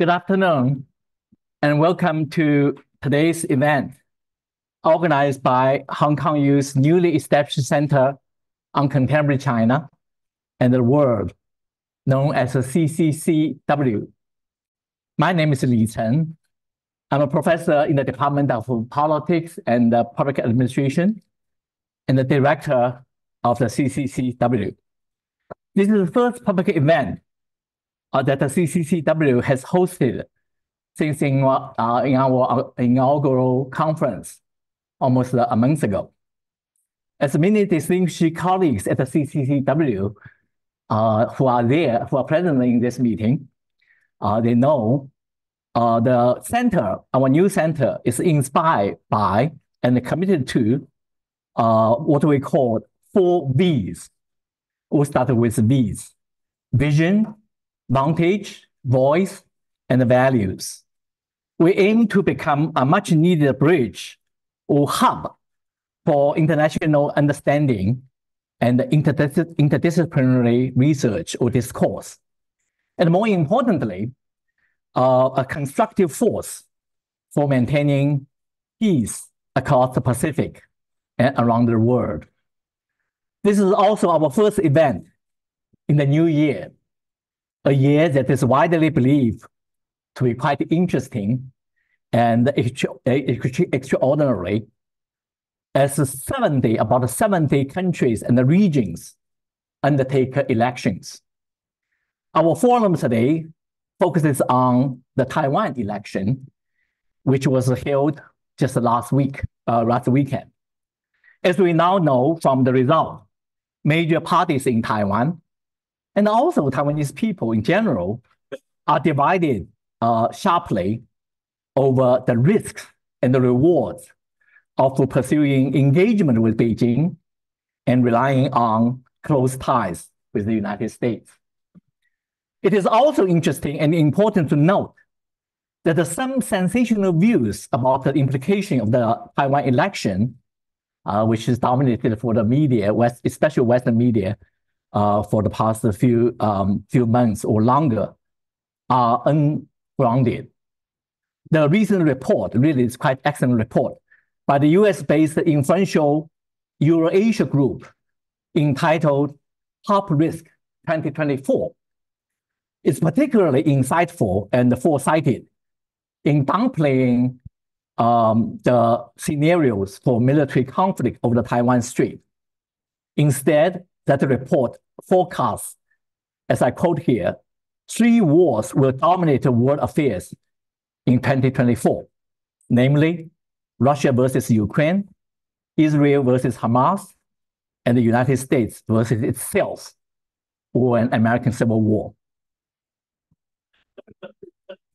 Good afternoon, and welcome to today's event, organized by Hong Kong U's newly established Center on Contemporary China and the World, known as the CCCW. My name is Li Cheng. I'm a professor in the Department of Politics and Public Administration, and the director of the CCCW. This is the first public event that the CCCW has hosted since in our inaugural conference almost a month ago. As many distinguished colleagues at the CCCW uh, who are there, who are present in this meeting, uh, they know uh, the center, our new center, is inspired by and committed to what we call four Vs. We'll start with Vs: vision, vantage, voice, and values. We aim to become a much-needed bridge or hub for international understanding and interdisciplinary research or discourse, and more importantly, uh, a constructive force for maintaining peace across the Pacific and around the world. This is also our first event in the new year, a year that is widely believed to be quite interesting and extraordinary, as 70, about 70 countries and regions undertake elections. Our forum today focuses on the Taiwan election, which was held just last week, uh, last weekend. As we now know from the result, major parties in Taiwan, and also Taiwanese people in general, are divided uh, sharply over the risks and the rewards of pursuing engagement with Beijing and relying on close ties with the United States. It is also interesting and important to note that some sensational views about the implication of the Taiwan election, uh, which is dominated for the media, especially Western media, Uh, for the past few um, few months or longer, are ungrounded. The recent report, really, is quite excellent report by the U.S.-based influential Eurasia Group entitled Top Risk 2024. It's particularly insightful and foresighted in downplaying um, the scenarios for military conflict over the Taiwan Strait. Instead, that report forecasts, as I quote here, three wars will dominate world affairs in 2024, namely Russia versus Ukraine, Israel versus Hamas, and the United States versus itself, or an American Civil War.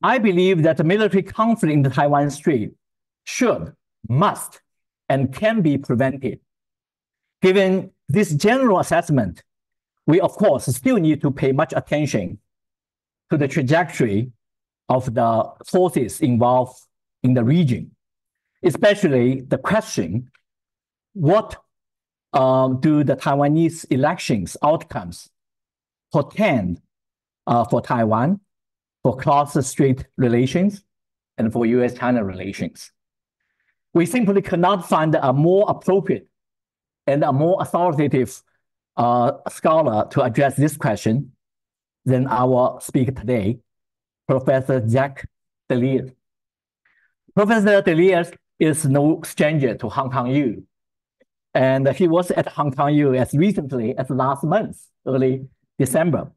I believe that the military conflict in the Taiwan Strait should, must, and can be prevented. Given this general assessment, we, of course, still need to pay much attention to the trajectory of the forces involved in the region, especially the question: what um, do the Taiwanese elections outcomes portend uh, for Taiwan, for cross-strait relations, and for U.S.-China relations? We simply cannot find a more appropriate and a more authoritative uh, scholar to address this question than our speaker today, Professor Jacques deLisle. Professor deLisle is no stranger to Hong Kong U, and he was at Hong Kong U as recently as last month, early December.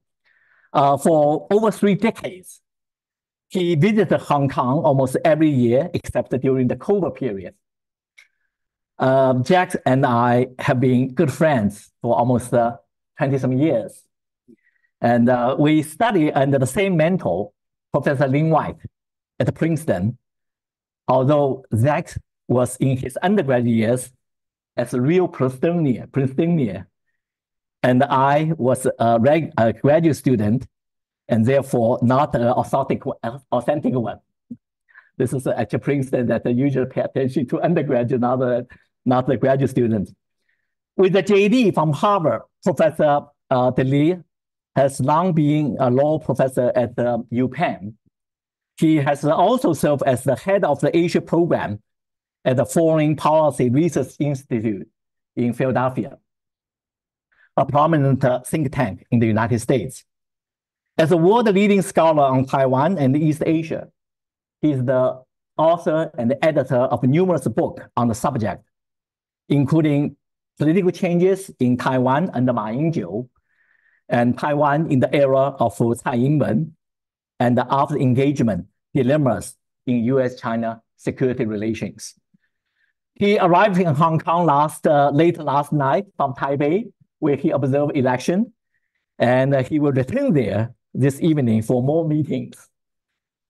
Uh, for over three decades, he visited Hong Kong almost every year, except during the COVID period. Um, Jacques and I have been good friends for almost uh, 20-some years, and uh, we studied under the same mentor, Professor Lynn White, at Princeton. Although Jacques was in his undergraduate years as a real Princetonian, Princetonian and I was a reg, a, graduate student, and therefore not an authentic one. This is at Princeton that I usually pay attention to undergraduate, not the graduate students. With a JD from Harvard, Professor uh, deLisle has long been a law professor at the UPenn, He has also served as the head of the Asia program at the Foreign Policy Research Institute in Philadelphia, a prominent uh, think tank in the United States. As a world-leading scholar on Taiwan and East Asia, he is the author and editor of numerous books on the subject, including Political Changes in Taiwan under Ma Ying-jeou, and Taiwan in the Era of Tsai Ing-wen, and the After Engagement Dilemmas in U.S.-China Security Relations. He arrived in Hong Kong last uh, late last night from Taipei, where he observed election, and uh, he will return there this evening for more meetings.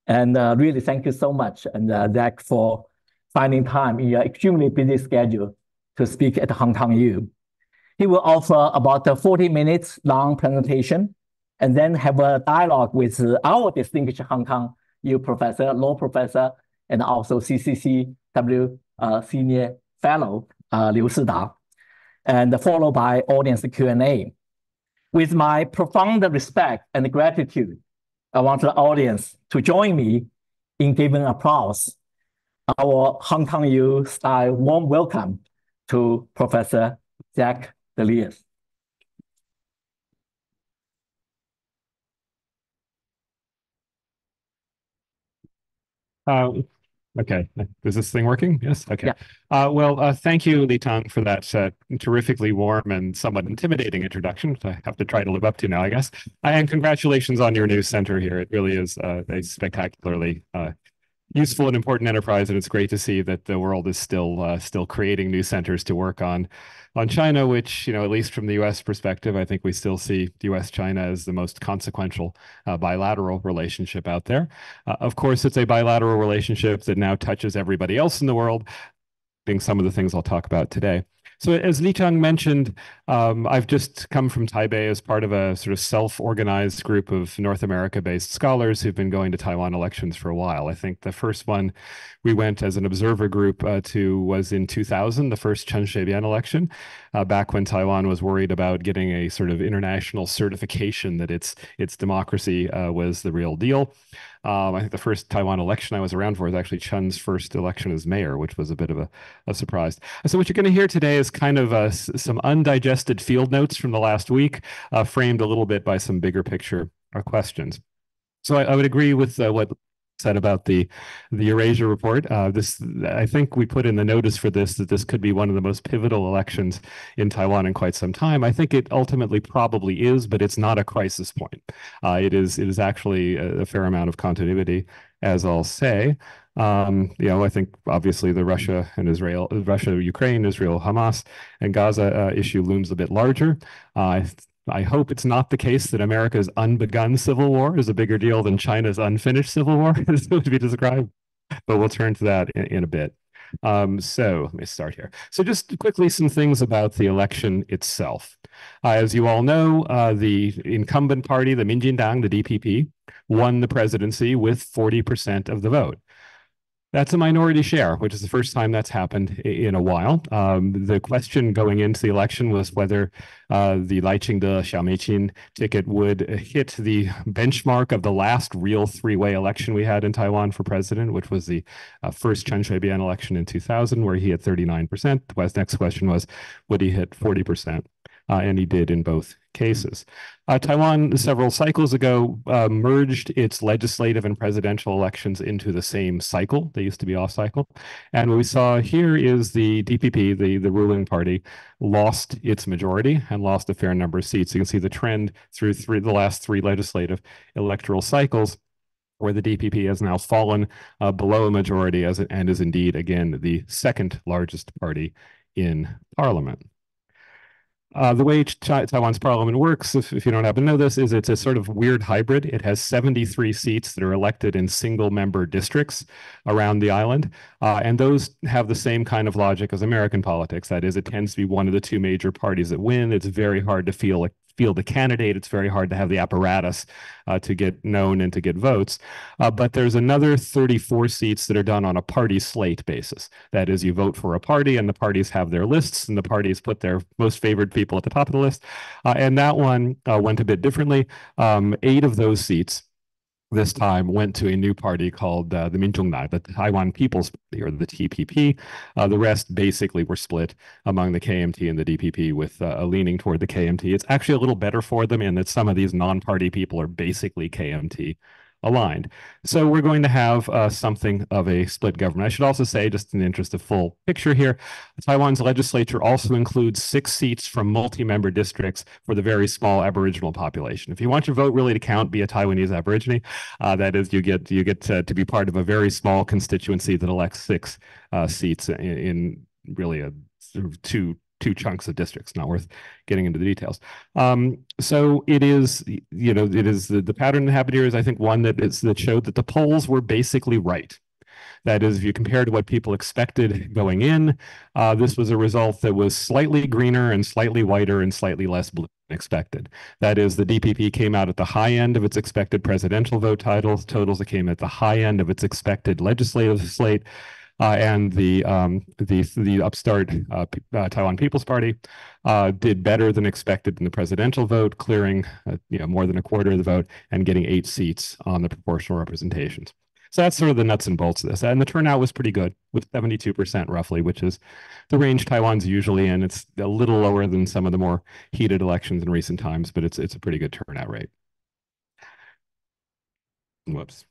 And uh, really, thank you so much, and Jacques, for finding time in your extremely busy schedule to speak at Hong Kong U. He will offer about a 40 minutes long presentation, and then have a dialogue with our distinguished Hong Kong U professor, law professor, and also CCCW uh, Senior Fellow, uh, Liu Sida, and followed by audience Q&A. With my profound respect and gratitude, I want the audience to join me in giving applause our Hong Kong U-style warm welcome to Professor Jacques deLisle. Uh, okay. Is this thing working? Yes? Okay. Yeah. Uh, well, uh, thank you, Lih-Tang, for that terrifically warm and somewhat intimidating introduction, which I have to try to live up to now, I guess. And congratulations on your new center here. It really is a spectacularly useful and important enterprise, and it's great to see that the world is still uh, still creating new centers to work on on China, which, you know, at least from the U.S. perspective, I think we still see U.S.-China as the most consequential uh, bilateral relationship out there. Uh, of course, it's a bilateral relationship that now touches everybody else in the world, being some of the things I'll talk about today. So as Lih-Tang mentioned, um, I've just come from Taipei as part of a sort of self-organized group of North America-based scholars who've been going to Taiwan elections for a while. I think the first one we went as an observer group uh, to was in 2000, the first Chen Shui-bian election, uh, back when Taiwan was worried about getting a sort of international certification that its democracy uh, was the real deal. Um, I think the first Taiwan election I was around for was actually Chen's first election as mayor, which was a bit of a surprise. So what you're going to hear today is kind of uh, some undigested field notes from the last week, uh, framed a little bit by some bigger picture uh, questions. So I would agree with what said about the the Eurasia Report. Uh, this, I think we put in the notice for this that this could be one of the most pivotal elections in Taiwan in quite some time. I think it ultimately probably is, but it's not a crisis point. Uh, it is it is actually a fair amount of continuity, as I'll say. Um, You know, I think obviously the Russia and Israel, Russia, Ukraine, Israel, Hamas, and Gaza uh, issue looms a bit larger. I hope it's not the case that America's unbegun civil war is a bigger deal than China's unfinished civil war, as it would be described, but we'll turn to that in a bit. Um, so let me start here. So just quickly, some things about the election itself. Uh, as you all know, uh, the incumbent party, the Minjindang, the DPP, won the presidency with 40% of the vote. That's a minority share, which is the first time that's happened in a while. Um, the question going into the election was whether uh, the Lai Ching-te-Hsiao ticket would hit the benchmark of the last real three-way election we had in Taiwan for president, which was the uh, first Chen Shui-bian election in 2000, where he had 39%. The next question was, would he hit 40%? Uh, and he did in both cases. Uh, Taiwan, several cycles ago, uh, merged its legislative and presidential elections into the same cycle. They used to be off-cycle. And what we saw here is the DPP, the the ruling party, lost its majority and lost a fair number of seats. You can see the trend through the last three legislative electoral cycles, where the DPP has now fallen below a majority and is indeed, again, the second largest party in parliament. Uh, the way Taiwan's parliament works, if you don't happen to know this, is it's a sort of weird hybrid. It has 73 seats that are elected in single-member districts around the island. Uh, and those have the same kind of logic as American politics. That is, it tends to be one of the two major parties that win. It's very hard to field a candidate. It's very hard to have the apparatus uh, to get known and to get votes. Uh, but there's another 34 seats that are done on a party slate basis. That is, you vote for a party, and the parties have their lists, and the parties put their most favored people at the top of the list. Uh, and that one went a bit differently. Um, eight of those seats this time went to a new party called uh, the Minzhongdang, the Taiwan People's Party, or the TPP. Uh, the rest basically were split among the KMT and the DPP, with uh, a leaning toward the KMT. It's actually a little better for them in that some of these non-party people are basically KMT aligned. So we're going to have uh, something of a split government. I should also say, just in the interest of full picture here, Taiwan's legislature also includes six seats from multi-member districts for the very small Aboriginal population. If you want your vote really to count, be a Taiwanese Aborigine. Uh, that is, you get you get to, to, be part of a very small constituency that elects six uh, seats in, in really a sort of two two chunks of districts. Not worth getting into the details. Um, so it is, you know, it is the, the pattern that happened here is I think one that is that showed that the polls were basically right. That is, if you compare to what people expected going in, uh, this was a result that was slightly greener and slightly whiter and slightly less blue than expected. That is, the DPP came out at the high end of its expected presidential vote titles, totals. It came at the high end of its expected legislative slate and the um, the the upstart uh, uh, Taiwan People's Party uh, did better than expected in the presidential vote, clearing uh, you know more than a quarter of the vote and getting eight seats on the proportional representations. So that's sort of the nuts and bolts of this. And the turnout was pretty good with 72% roughly, which is the range Taiwan's usually in. It's a little lower than some of the more heated elections in recent times, but it's it's a pretty good turnout rate. Whoops.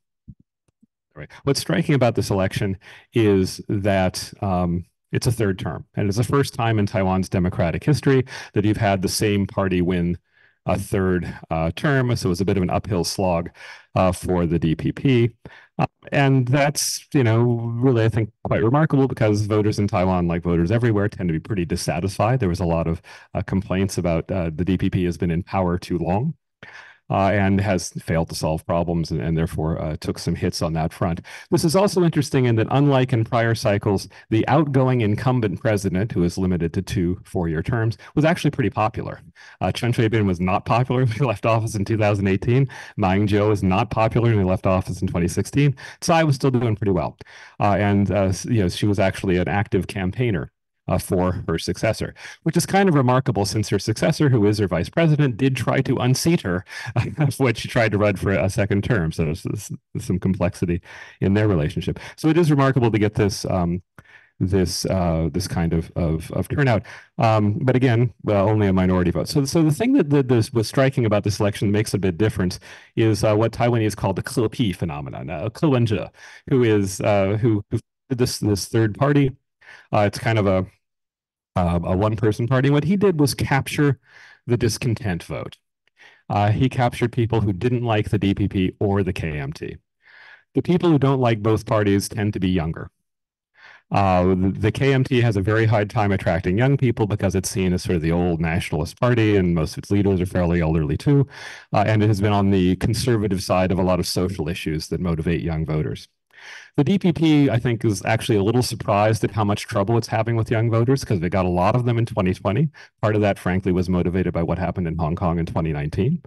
Right. What's striking about this election is that um, it's a third term, and it's the first time in Taiwan's democratic history that you've had the same party win a third uh, term. So it was a bit of an uphill slog uh, for the DPP. Uh, and that's, you know, really, I think, quite remarkable because voters in Taiwan, like voters everywhere, tend to be pretty dissatisfied. There was a lot of uh, complaints about uh, the DPP has been in power too long uh, and has failed to solve problems and, and therefore uh, took some hits on that front. This is also interesting in that, unlike in prior cycles, the outgoing incumbent president, who is limited to two four-year terms, was actually pretty popular. Uh, Chen Shui-bian was not popular when he left office in 2018. Ma Ying-jeou was not popular when he left office in 2016. Tsai was still doing pretty well, uh, and uh, you know she was actually an active campaigner uh, for her successor, which is kind of remarkable since her successor, who is her vice president, did try to unseat her when she tried to run for a second term. So there's, some complexity in their relationship. So it is remarkable to get this um, this uh, this kind of of, of turnout. Um, but again, well, only a minority vote. So so the thing that, that this was striking about this election that makes a bit difference is uh, what Taiwanese call the Ke phenomenon. Uh, who is uh, who, who this this third party. Uh, it's kind of a uh, a one person party. What he did was capture the discontent vote. Uh, he captured people who didn't like the DPP or the KMT. The people who don't like both parties tend to be younger. Uh, the, the, KMT has a very hard time attracting young people because it's seen as sort of the old nationalist party, and most of its leaders are fairly elderly too. Uh, and it has been on the conservative side of a lot of social issues that motivate young voters. The DPP, I think, is actually a little surprised at how much trouble it's having with young voters because they got a lot of them in 2020. Part of that, frankly, was motivated by what happened in Hong Kong in 2019.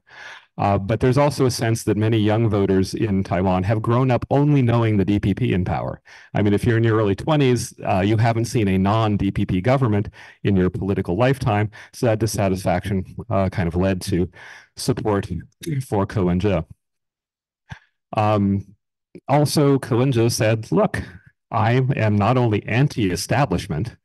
Uh, but there's also a sense that many young voters in Taiwan have grown up only knowing the DPP in power. I mean, if you're in your early 20s, uh, you haven't seen a non DPP government in your political lifetime. So that dissatisfaction uh, kind of led to support for Ko Wen-je. Um, also, Wen-je said, look, I am not only anti-establishment,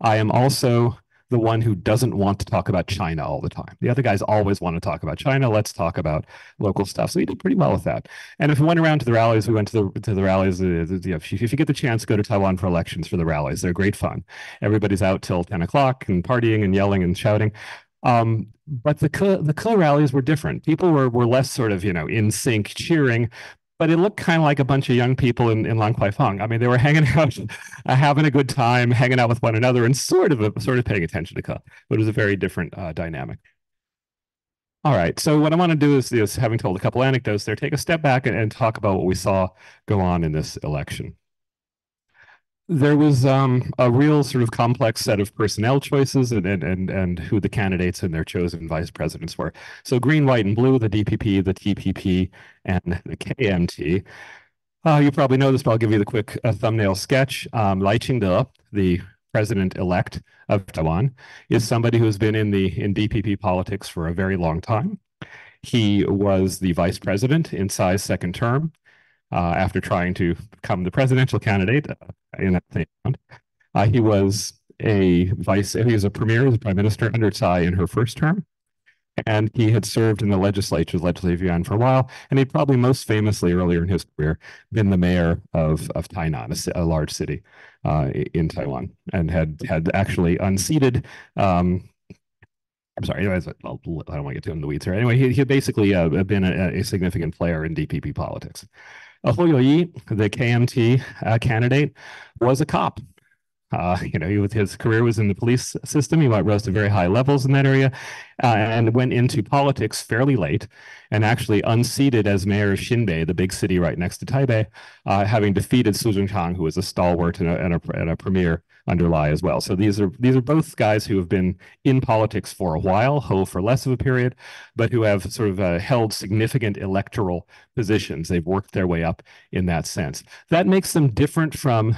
I am also the one who doesn't want to talk about China all the time. The other guys always want to talk about China. Let's talk about local stuff. So he did pretty well with that. And if we went around to the rallies, we went to the to the rallies. Uh, if, you, get the chance, go to Taiwan for elections for the rallies. They're great fun. Everybody's out till ten o'clock and partying and yelling and shouting. Um, but the the rallies were different. People were were less sort of you know in sync cheering, but it looked kind of like a bunch of young people in, in Lan Kwai Fong. I mean, they were hanging out, having a good time, hanging out with one another, and sort of sort of paying attention to Ke. But it was a very different uh, dynamic. All right, so what I want to do is, is, having told a couple anecdotes there, take a step back and, and talk about what we saw go on in this election there was um, a real sort of complex set of personnel choices and, and, and, and who the candidates and their chosen vice presidents were. So green, white, and blue, the DPP, the TPP, and the KMT. Uh, you probably know this, but I'll give you the quick uh, thumbnail sketch. Um, Lai Ching-te, the president-elect of Taiwan, is somebody who has been in the in DPP politics for a very long time. He was the vice president in Tsai's second term uh, after trying to become the presidential candidate uh, in that same round. Uh, he was a vice, he was a premier, as prime minister under Tsai in her first term. And he had served in the legislature, legislative yuan for a while, and he'd probably most famously earlier in his career been the mayor of of Tainan, a, a large city uh, in Taiwan, and had had actually unseated um, I'm sorry. I'll, don't want to get too in the weeds here. Anyway, he, he basically uh, been a, a, significant player in DPP politics. Hou Yu-ih, the KMT uh, candidate, was a cop. Uh, you know, he his career was in the police system. He rose to very high levels in that area uh, and went into politics fairly late and actually unseated as mayor of Xinbei, the big city right next to Taipei, uh, having defeated Su Zhengchang, who was a stalwart and a, and a, and a premier under Lai as well. So these are these are both guys who have been in politics for a while, Ho for less of a period, but who have sort of uh, held significant electoral positions. They've worked their way up in that sense. That makes them different from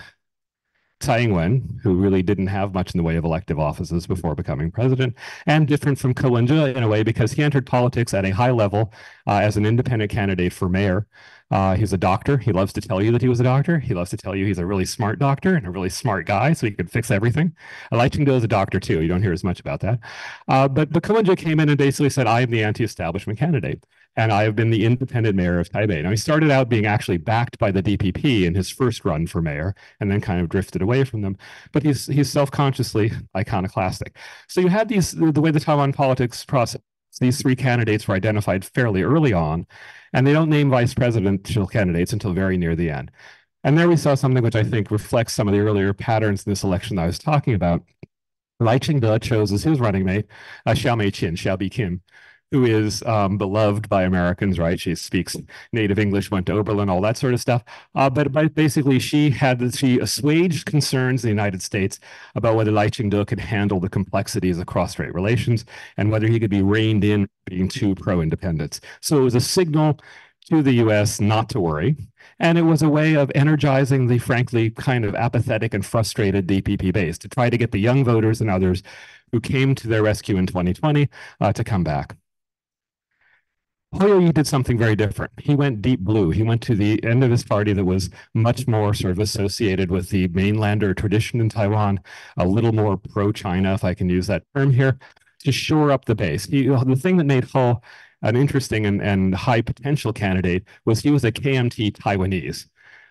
Tsai Ing-wen, who really didn't have much in the way of elective offices before becoming president, and different from Wen-je in a way because he entered politics at a high level uh, as an independent candidate for mayor. Uh, he's a doctor. He loves to tell you that he was a doctor. He loves to tell you he's a really smart doctor and a really smart guy, so he could fix everything. Lai Ching-te is a doctor too. You don't hear as much about that. Uh, but but Wen-je came in and basically said, "I am the anti-establishment candidate." And I have been the independent mayor of Taipei. Now, he started out being actually backed by the DPP in his first run for mayor, and then kind of drifted away from them. But he's he's self-consciously iconoclastic. So you had these the way the Taiwan politics process. These three candidates were identified fairly early on, and they don't name vice presidential candidates until very near the end. And there we saw something which I think reflects some of the earlier patterns in this election that I was talking about. Lai Ching-te chose as his running mate uh, Hsiao Mei-ch'in, Hsiao Bi-khim, who is um, beloved by Americans, right? She speaks native English, went to Oberlin, all that sort of stuff. Uh, but, but basically, she had she assuaged concerns in the United States about whether Lai Ching-te could handle the complexities of cross-strait relations and whether he could be reined in being too pro-independence. So it was a signal to the U.S. not to worry. And it was a way of energizing the frankly kind of apathetic and frustrated DPP base to try to get the young voters and others who came to their rescue in 2020 uh, to come back. Hou Yu-ih did something very different. He went deep blue. He went to the end of his party that was much more sort of associated with the mainlander tradition in Taiwan, a little more pro-China, if I can use that term here, to shore up the base. He, the thing that made Ho an interesting and, and high potential candidate was he was a KMT Taiwanese.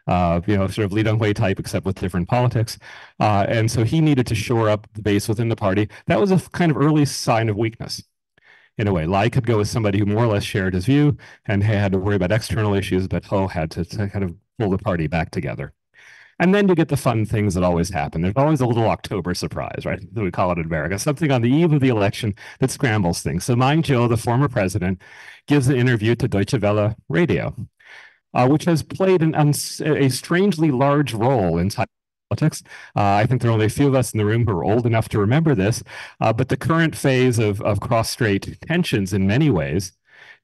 Uh, you know, sort of Lee Teng-hui type, except with different politics. Uh, and so he needed to shore up the base within the party. That was a kind of early sign of weakness in a way. Lai could go with somebody who more or less shared his view and had to worry about external issues, but Ho had to, to kind of pull the party back together. And then you get the fun things that always happen. There's always a little October surprise, right? We call it in America, something on the eve of the election that scrambles things. So Ma Ying-jeou, the former president, gives an interview to Deutsche Welle Radio, uh, which has played an, a strangely large role in politics. Uh, I think there are only a few of us in the room who are old enough to remember this, uh, but the current phase of, of cross-strait tensions in many ways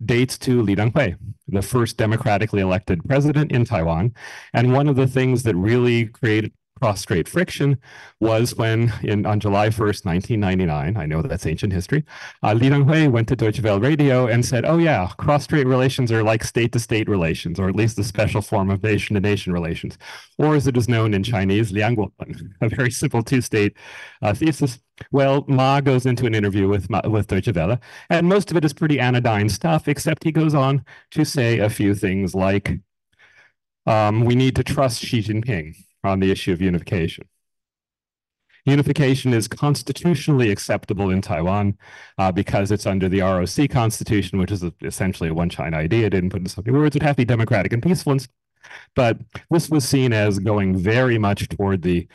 dates to Lee Teng-hui, the first democratically elected president in Taiwan. And one of the things that really created cross-strait friction was when in on July 1st, 1999, I know that's ancient history, uh, Teng-hui went to Deutsche Welle Radio and said, oh yeah, cross-strait relations are like state-to-state relations, or at least a special form of nation-to-nation relations, or as it is known in Chinese, Liangguolun, a very simple two-state uh, thesis. Well, Ma goes into an interview with with Deutsche Welle, and most of it is pretty anodyne stuff, except he goes on to say a few things like, um, we need to trust Xi Jinping on the issue of unification. Unification is constitutionally acceptable in Taiwan uh, because it's under the ROC constitution, which is essentially a one China idea. It didn't put in so many words. It have to be democratic and peaceful. But this was seen as going very much toward the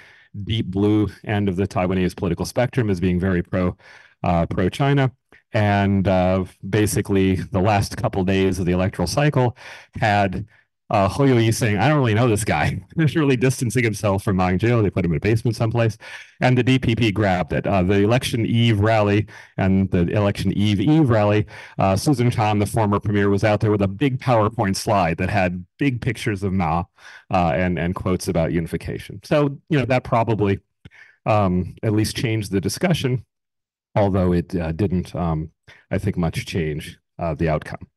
deep blue end of the Taiwanese political spectrum as being very pro uh, pro China. And uh, basically, the last couple days of the electoral cycle had uh, Hou Yu-ih saying, I don't really know this guy. He's really distancing himself from Ma Ying-jeou. They put him in a basement someplace. And the DPP grabbed it. Uh, the election eve rally and the election eve eve rally, uh, Su Zhengchang, the former premier, was out there with a big PowerPoint slide that had big pictures of Ma uh, and, and quotes about unification. So, you know, that probably um, at least changed the discussion, although it uh, didn't, um, I think, much change uh, the outcome.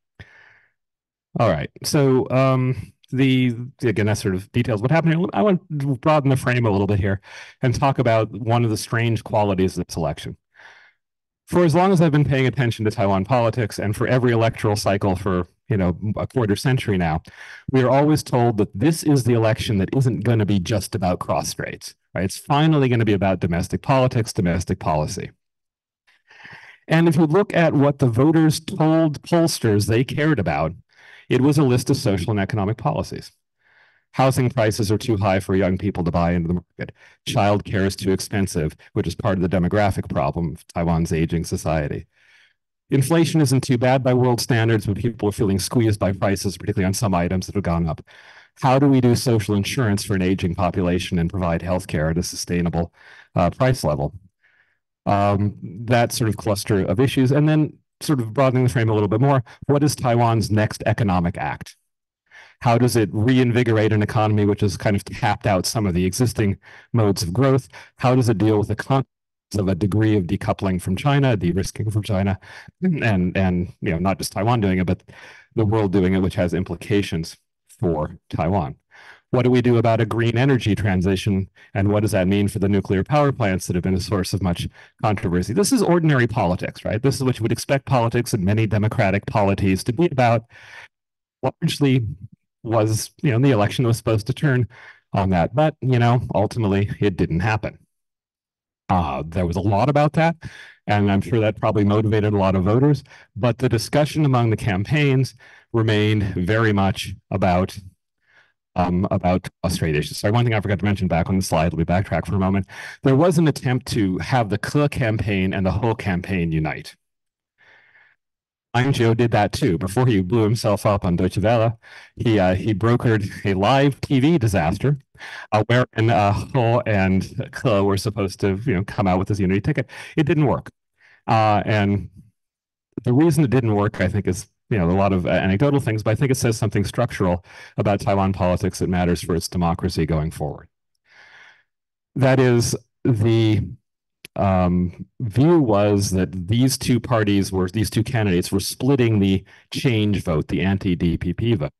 All right, so um, the again that sort of details what happened. here. I want to broaden the frame a little bit here and talk about one of the strange qualities of this election. For as long as I've been paying attention to Taiwan politics, and for every electoral cycle for you know a quarter century now, we are always told that this is the election that isn't going to be just about cross straits. Right? It's finally going to be about domestic politics, domestic policy. And if you look at what the voters told pollsters they cared about, it was a list of social and economic policies. Housing prices are too high for young people to buy into the market. Child care is too expensive, which is part of the demographic problem of Taiwan's aging society. Inflation isn't too bad by world standards, but people are feeling squeezed by prices, particularly on some items that have gone up. How do we do social insurance for an aging population and provide health care at a sustainable uh, price level? Um, that sort of cluster of issues. And then sort of broadening the frame a little bit more, what is Taiwan's next economic act? How does it reinvigorate an economy which has kind of tapped out some of the existing modes of growth? How does it deal with the concept of a degree of decoupling from China, de-risking from China, and and you know not just Taiwan doing it, but the world doing it, which has implications for Taiwan. What do we do about a green energy transition? And what does that mean for the nuclear power plants that have been a source of much controversy? This is ordinary politics, right? This is what you would expect politics and many democratic polities to be about. Largely was, you know, the election was supposed to turn on that. But, you know, ultimately it didn't happen. Uh, there was a lot about that. And I'm sure that probably motivated a lot of voters. But the discussion among the campaigns remained very much about um, about Australia. Sorry, one thing I forgot to mention back on the slide, let me backtrack for a moment. There was an attempt to have the Ke campaign and the Ho campaign unite. Joe did that too. Before he blew himself up on Deutsche Welle, he uh, he brokered a live TV disaster uh, wherein uh, Ho and Ke were supposed to you know come out with this unity ticket. It didn't work, uh, and the reason it didn't work, I think, is you know a lot of anecdotal things, but I think it says something structural about Taiwan politics that matters for its democracy going forward. That is the um, view was that these two parties were these two candidates were splitting the change vote, the anti-DPP vote.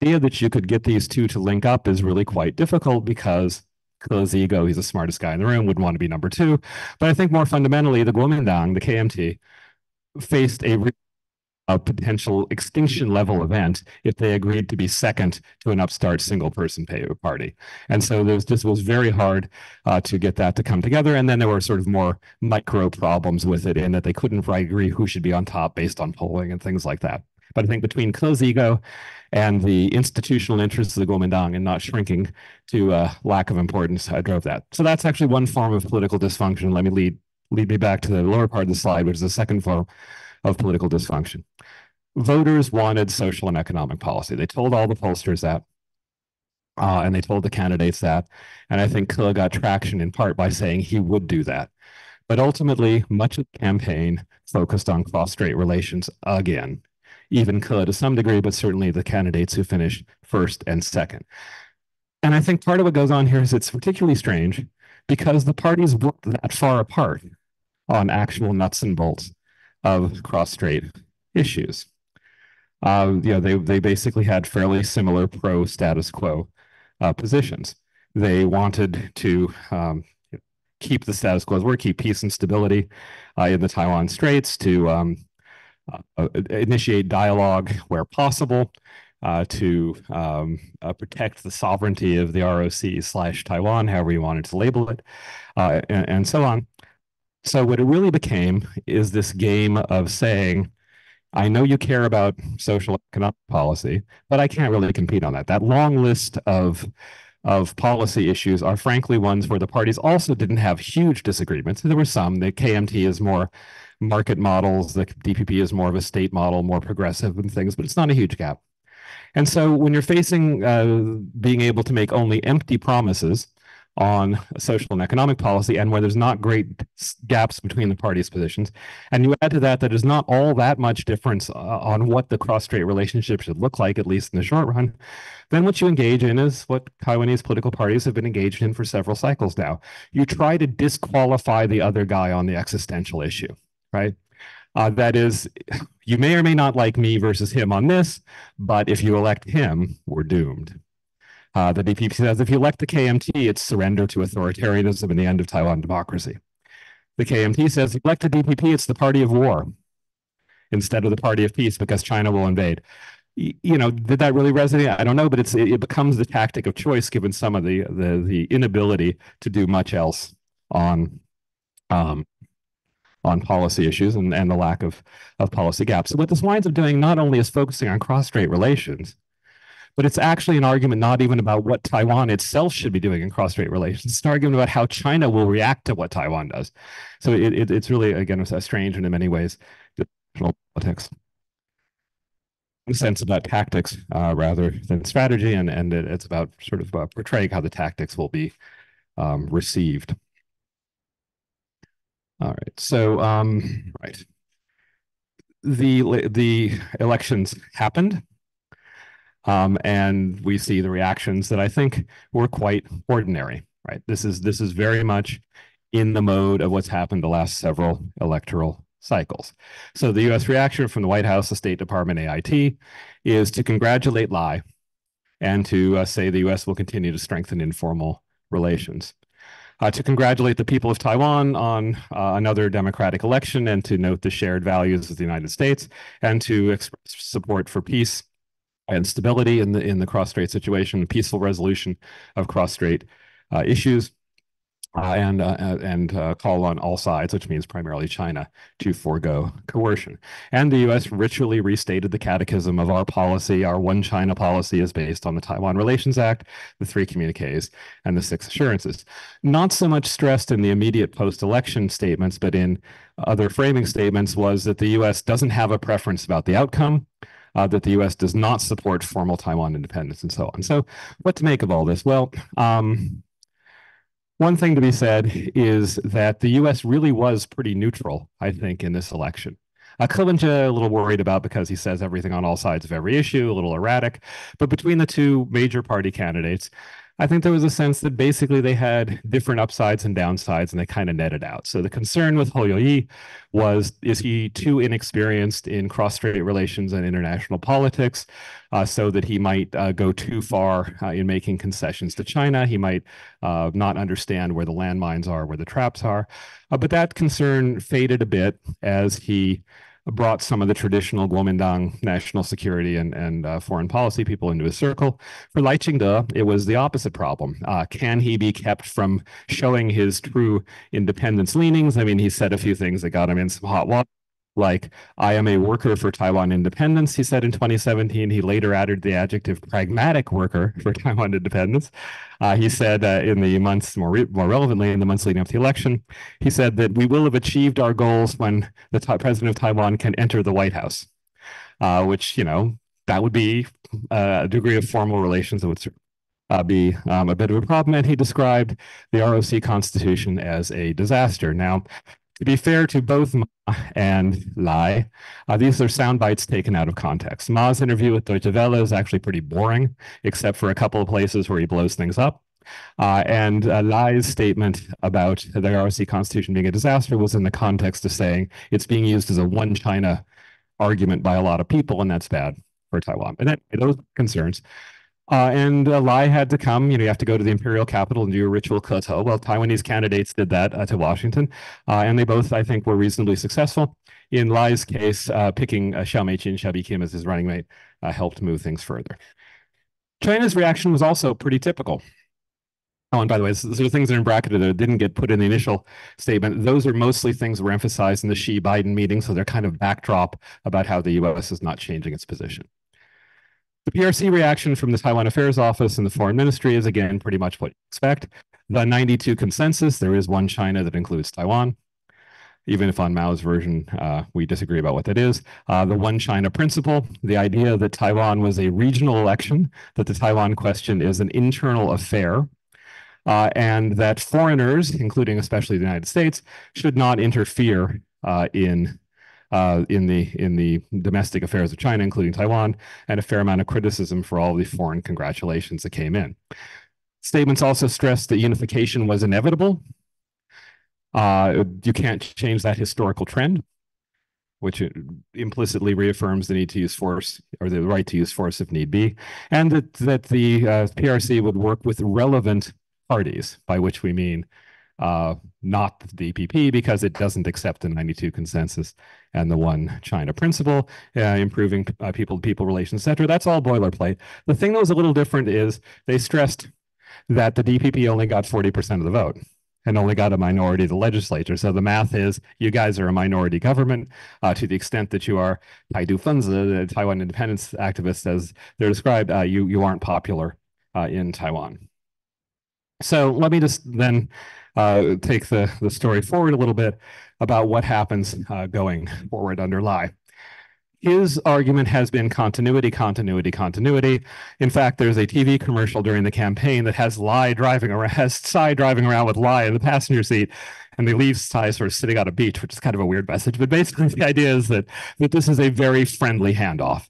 The idea that you could get these two to link up is really quite difficult because Ke's ego, he's the smartest guy in the room, would want to be number two. But I think more fundamentally, the Kuomintang, the KMT, faced a a potential extinction level event if they agreed to be second to an upstart single person party. And so this was very hard uh, to get that to come together. And then there were sort of more micro problems with it in that they couldn't agree who should be on top based on polling and things like that. But I think between Ke's ego and the institutional interests of the Kuomintang and not shrinking to uh, lack of importance, I drove that. So that's actually one form of political dysfunction. Let me lead lead me back to the lower part of the slide, which is the second form of political dysfunction. Voters wanted social and economic policy. They told all the pollsters that, uh, and they told the candidates that. And I think Ke got traction in part by saying he would do that. But ultimately, much of the campaign focused on cross-strait relations again, even Ke to some degree, but certainly the candidates who finished first and second. And I think part of what goes on here is it's particularly strange because the parties worked that far apart on actual nuts and bolts of cross-strait issues. Um, you know, they they basically had fairly similar pro status quo uh, positions. They wanted to um, keep the status quo, or keep peace and stability uh, in the Taiwan Straits, to um, uh, initiate dialogue where possible, uh, to um, uh, protect the sovereignty of the ROC slash Taiwan, however you wanted to label it, uh, and, and so on. So what it really became is this game of saying, I know you care about social economic policy, but I can't really compete on that. That long list of of policy issues are frankly ones where the parties also didn't have huge disagreements. There were some. The KMT is more market models. The DPP is more of a state model, more progressive and things, but it's not a huge gap. And so when you're facing uh, being able to make only empty promises on social and economic policy and where there's not great gaps between the parties' positions. And you add to that that there's not all that much difference uh, on what the cross-strait relationship should look like, at least in the short run. Then what you engage in is what Taiwanese political parties have been engaged in for several cycles now. You try to disqualify the other guy on the existential issue, right? Uh, that is, you may or may not like me versus him on this, but if you elect him, we're doomed. Uh, the DPP says if you elect the KMT, it's surrender to authoritarianism and the end of Taiwan democracy. The KMT says if you elect the DPP, it's the party of war instead of the party of peace because China will invade. You know, did that really resonate? I don't know, but it's it becomes the tactic of choice given some of the the the inability to do much else on um, on policy issues and, and the lack of, of policy gaps. So what this winds up doing not only is focusing on cross-strait relations, but it's actually an argument not even about what Taiwan itself should be doing in cross-strait relations. It's an argument about how China will react to what Taiwan does. So it, it, it's really, again, a strange and in many ways politics. Sense about tactics uh, rather than strategy, and, and it, it's about sort of uh, portraying how the tactics will be um, received. All right. So, um, right. The the elections happened, um, and we see the reactions that I think were quite ordinary. Right. This is this is very much in the mode of what's happened the last several electoral cycles. So the U.S. reaction from the White House, the State Department, AIT, is to congratulate Lai and to uh, say the U.S. will continue to strengthen informal relations uh, to congratulate the people of Taiwan on uh, another democratic election and to note the shared values of the United States and to express support for peace and stability in the in the cross-strait situation, peaceful resolution of cross-strait uh, issues uh, and uh, and uh, call on all sides, which means primarily China, to forego coercion. And the U.S. ritually restated the catechism of our policy. Our One China policy is based on the Taiwan Relations Act, the three communiques, and the six assurances. Not so much stressed in the immediate post-election statements, but in other framing statements, was that the U.S. doesn't have a preference about the outcome. Uh, that the U.S. does not support formal Taiwan independence and so on. So, what to make of all this? Well, um, one thing to be said is that the U.S. really was pretty neutral, I think, in this election. Uh, Clevenger a little worried about because he says everything on all sides of every issue, a little erratic. But between the two major party candidates, I think there was a sense that basically they had different upsides and downsides and they kind of netted out. So the concern with Hou Yu-ih was, is he too inexperienced in cross-strait relations and international politics uh, so that he might uh, go too far uh, in making concessions to China? He might uh, not understand where the landmines are, where the traps are. Uh, but that concern faded a bit as he brought some of the traditional Kuomintang national security and, and uh, foreign policy people into his circle. For Lai Ching-te, it was the opposite problem. Uh, can he be kept from showing his true independence leanings? I mean, he said a few things that got him in some hot water like I am a worker for Taiwan independence, he said in 2017. He later added the adjective pragmatic worker for Taiwan independence. Uh, he said uh, in the months more, re- more relevantly in the months leading up to the election, he said that we will have achieved our goals when the ta- president of Taiwan can enter the White House, uh, which, you know, that would be uh, a degree of formal relations that would uh, be um, a bit of a problem. And he described the ROC Constitution as a disaster. Now, to be fair to both Ma and Lai, uh, these are sound bites taken out of context. Ma's interview with Deutsche Welle is actually pretty boring, except for a couple of places where he blows things up. Uh, and uh, Lai's statement about the ROC constitution being a disaster was in the context of saying it's being used as a one China argument by a lot of people, and that's bad for Taiwan. And that, those concerns. Uh, and Lai had to come. You know, you have to go to the imperial capital and do a ritual kowtow. Well, Taiwanese candidates did that uh, to Washington, uh, and they both, I think, were reasonably successful. In Lai's case, uh, picking uh, Xiao Mei-chin, Xiao Kim as his running mate uh, helped move things further. China's reaction was also pretty typical. Oh, and by the way, these are things that are in bracketed that didn't get put in the initial statement. Those are mostly things that were emphasized in the Xi Biden meeting, so they're kind of backdrop about how the U.S. is not changing its position. The PRC reaction from the Taiwan Affairs Office and the Foreign Ministry is again pretty much what you expect. The 92 consensus, there is one China that includes Taiwan. Even if on Mao's version, uh, we disagree about what that is. Uh, the one China principle, the idea that Taiwan was a regional election, that the Taiwan question is an internal affair, uh, and that foreigners, including especially the United States, should not interfere uh, in uh, in the in the domestic affairs of China, including Taiwan, and a fair amount of criticism for all the foreign congratulations that came in. Statements also stressed that unification was inevitable. Uh, you can't change that historical trend. which implicitly reaffirms the need to use force or the right to use force if need be, and that, that the uh, PRC would work with relevant parties, by which we mean uh, not the DPP because it doesn't accept the 92 consensus and the one China principle, uh, improving people-to-people -people relations, et cetera. That's all boilerplate. The thing that was a little different is they stressed that the DPP only got 40% of the vote and only got a minority of the legislature. So the math is you guys are a minority government uh, to the extent that you are Taidu Fenzi, the Taiwan independence activists, as they're described, uh, you, you aren't popular uh, in Taiwan. So let me just then uh, take the, the story forward a little bit about what happens uh, going forward under Lai. His argument has been continuity, continuity, continuity. In fact, there's a TV commercial during the campaign that has Lai driving around, has Tsai driving around with Lai in the passenger seat, and they leave Tsai sort of sitting on a beach, which is kind of a weird message. But basically, the idea is that that this is a very friendly handoff.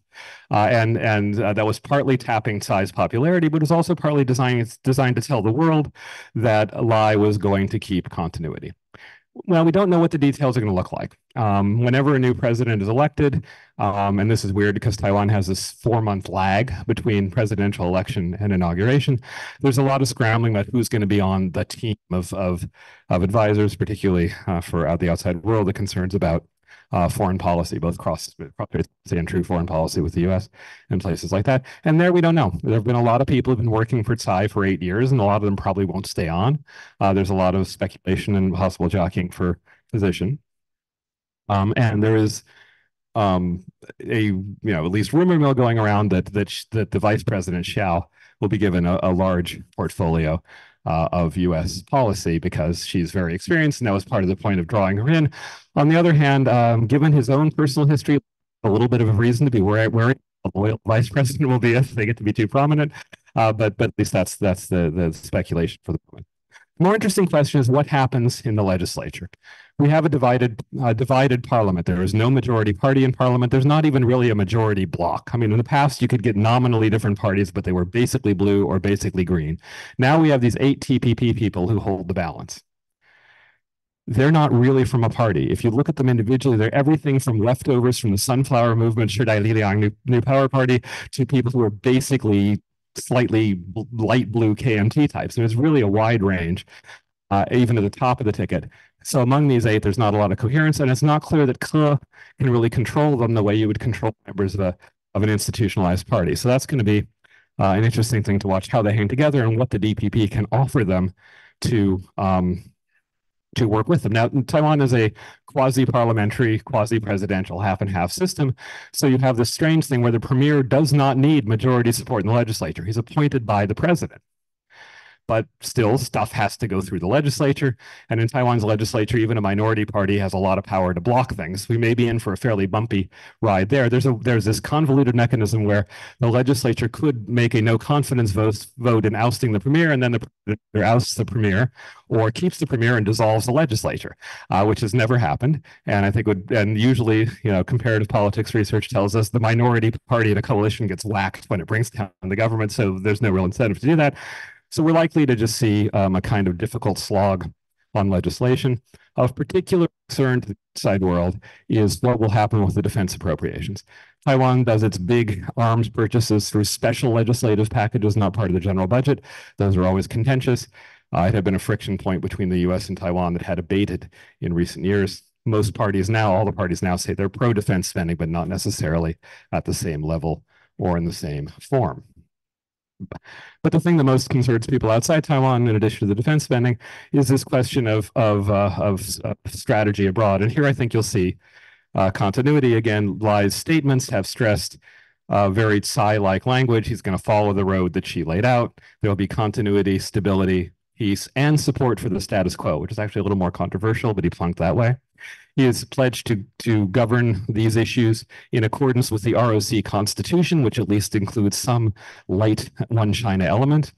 Uh, and and uh, that was partly tapping Tsai's popularity, but was also partly designed designed to tell the world that Lai was going to keep continuity. Well, we don't know what the details are going to look like. Um, whenever a new president is elected, um, and this is weird because Taiwan has this four month lag between presidential election and inauguration, there's a lot of scrambling about who's going to be on the team of, of, of advisors, particularly uh, for the outside world, the concerns about uh, foreign policy, both cross, and true foreign policy with the U.S. and places like that. And there we don't know. There have been a lot of people who've been working for Tsai for eight years, and a lot of them probably won't stay on. Uh, there's a lot of speculation and possible jockeying for position. Um, and there is um, a you know at least rumor mill going around that that that the vice president Hsiao will be given a, a large portfolio uh, of U.S. policy because she's very experienced, and that was part of the point of drawing her in. On the other hand, um, given his own personal history, a little bit of a reason to be worried a loyal vice president will be if they get to be too prominent. Uh, but but at least that's that's the the speculation for the moment more interesting question is what happens in the legislature. We have a divided uh, divided parliament. There is no majority party in parliament. There's not even really a majority block. I mean, in the past, you could get nominally different parties, but they were basically blue or basically green. Now we have these eight TPP people who hold the balance. They're not really from a party. If you look at them individually, they're everything from leftovers from the Sunflower Movement, Shidai Liliang New, New Power Party, to people who are basically slightly light blue KMT types. So it's really a wide range, uh, even at the top of the ticket. So among these eight, there's not a lot of coherence, and it's not clear that Ke can really control them the way you would control members of, a, of an institutionalized party. So that's going to be uh, an interesting thing to watch how they hang together and what the DPP can offer them to um, to work with them. Now, Taiwan is a quasi-parliamentary, quasi-presidential half and half system. So you have this strange thing where the premier does not need majority support in the legislature. He's appointed by the president but still stuff has to go through the legislature. And in Taiwan's legislature, even a minority party has a lot of power to block things. We may be in for a fairly bumpy ride there. There's a there's this convoluted mechanism where the legislature could make a no confidence vote vote in ousting the premier, and then the ousts the premier, or keeps the premier and dissolves the legislature, uh, which has never happened. And I think would and usually, you know, comparative politics research tells us the minority party in a coalition gets whacked when it brings down the government. So there's no real incentive to do that. So we're likely to just see um, a kind of difficult slog on legislation. Of particular concern to the side world is what will happen with the defense appropriations. Taiwan does its big arms purchases through special legislative packages, not part of the general budget. Those are always contentious. Uh, it had been a friction point between the US and Taiwan that had abated in recent years. Most parties now, all the parties now say they're pro defense spending, but not necessarily at the same level or in the same form. But the thing that most concerns people outside Taiwan, in addition to the defense spending, is this question of of uh, of uh, strategy abroad. And here, I think you'll see uh, continuity again. Lai's statements have stressed uh, very Tsai-like language. He's going to follow the road that she laid out. There will be continuity, stability, peace, and support for the status quo, which is actually a little more controversial, but he plunked that way. He has pledged to, to govern these issues in accordance with the ROC constitution, which at least includes some light one China element,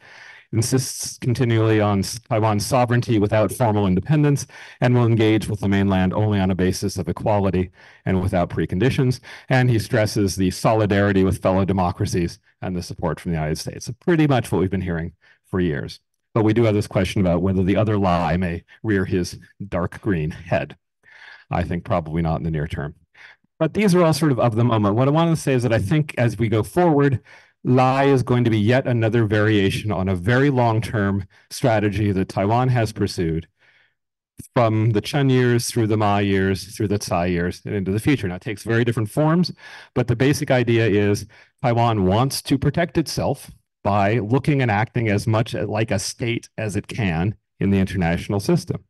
insists continually on Taiwan's sovereignty without formal independence, and will engage with the mainland only on a basis of equality and without preconditions. And he stresses the solidarity with fellow democracies and the support from the United States. So pretty much what we've been hearing for years. But we do have this question about whether the other Lai may rear his dark green head. I think probably not in the near term. But these are all sort of of the moment. What I want to say is that I think as we go forward, Lai is going to be yet another variation on a very long-term strategy that Taiwan has pursued from the Chen years through the Ma years, through the Tsai years, and into the future. Now, it takes very different forms, but the basic idea is Taiwan wants to protect itself by looking and acting as much like a state as it can in the international system.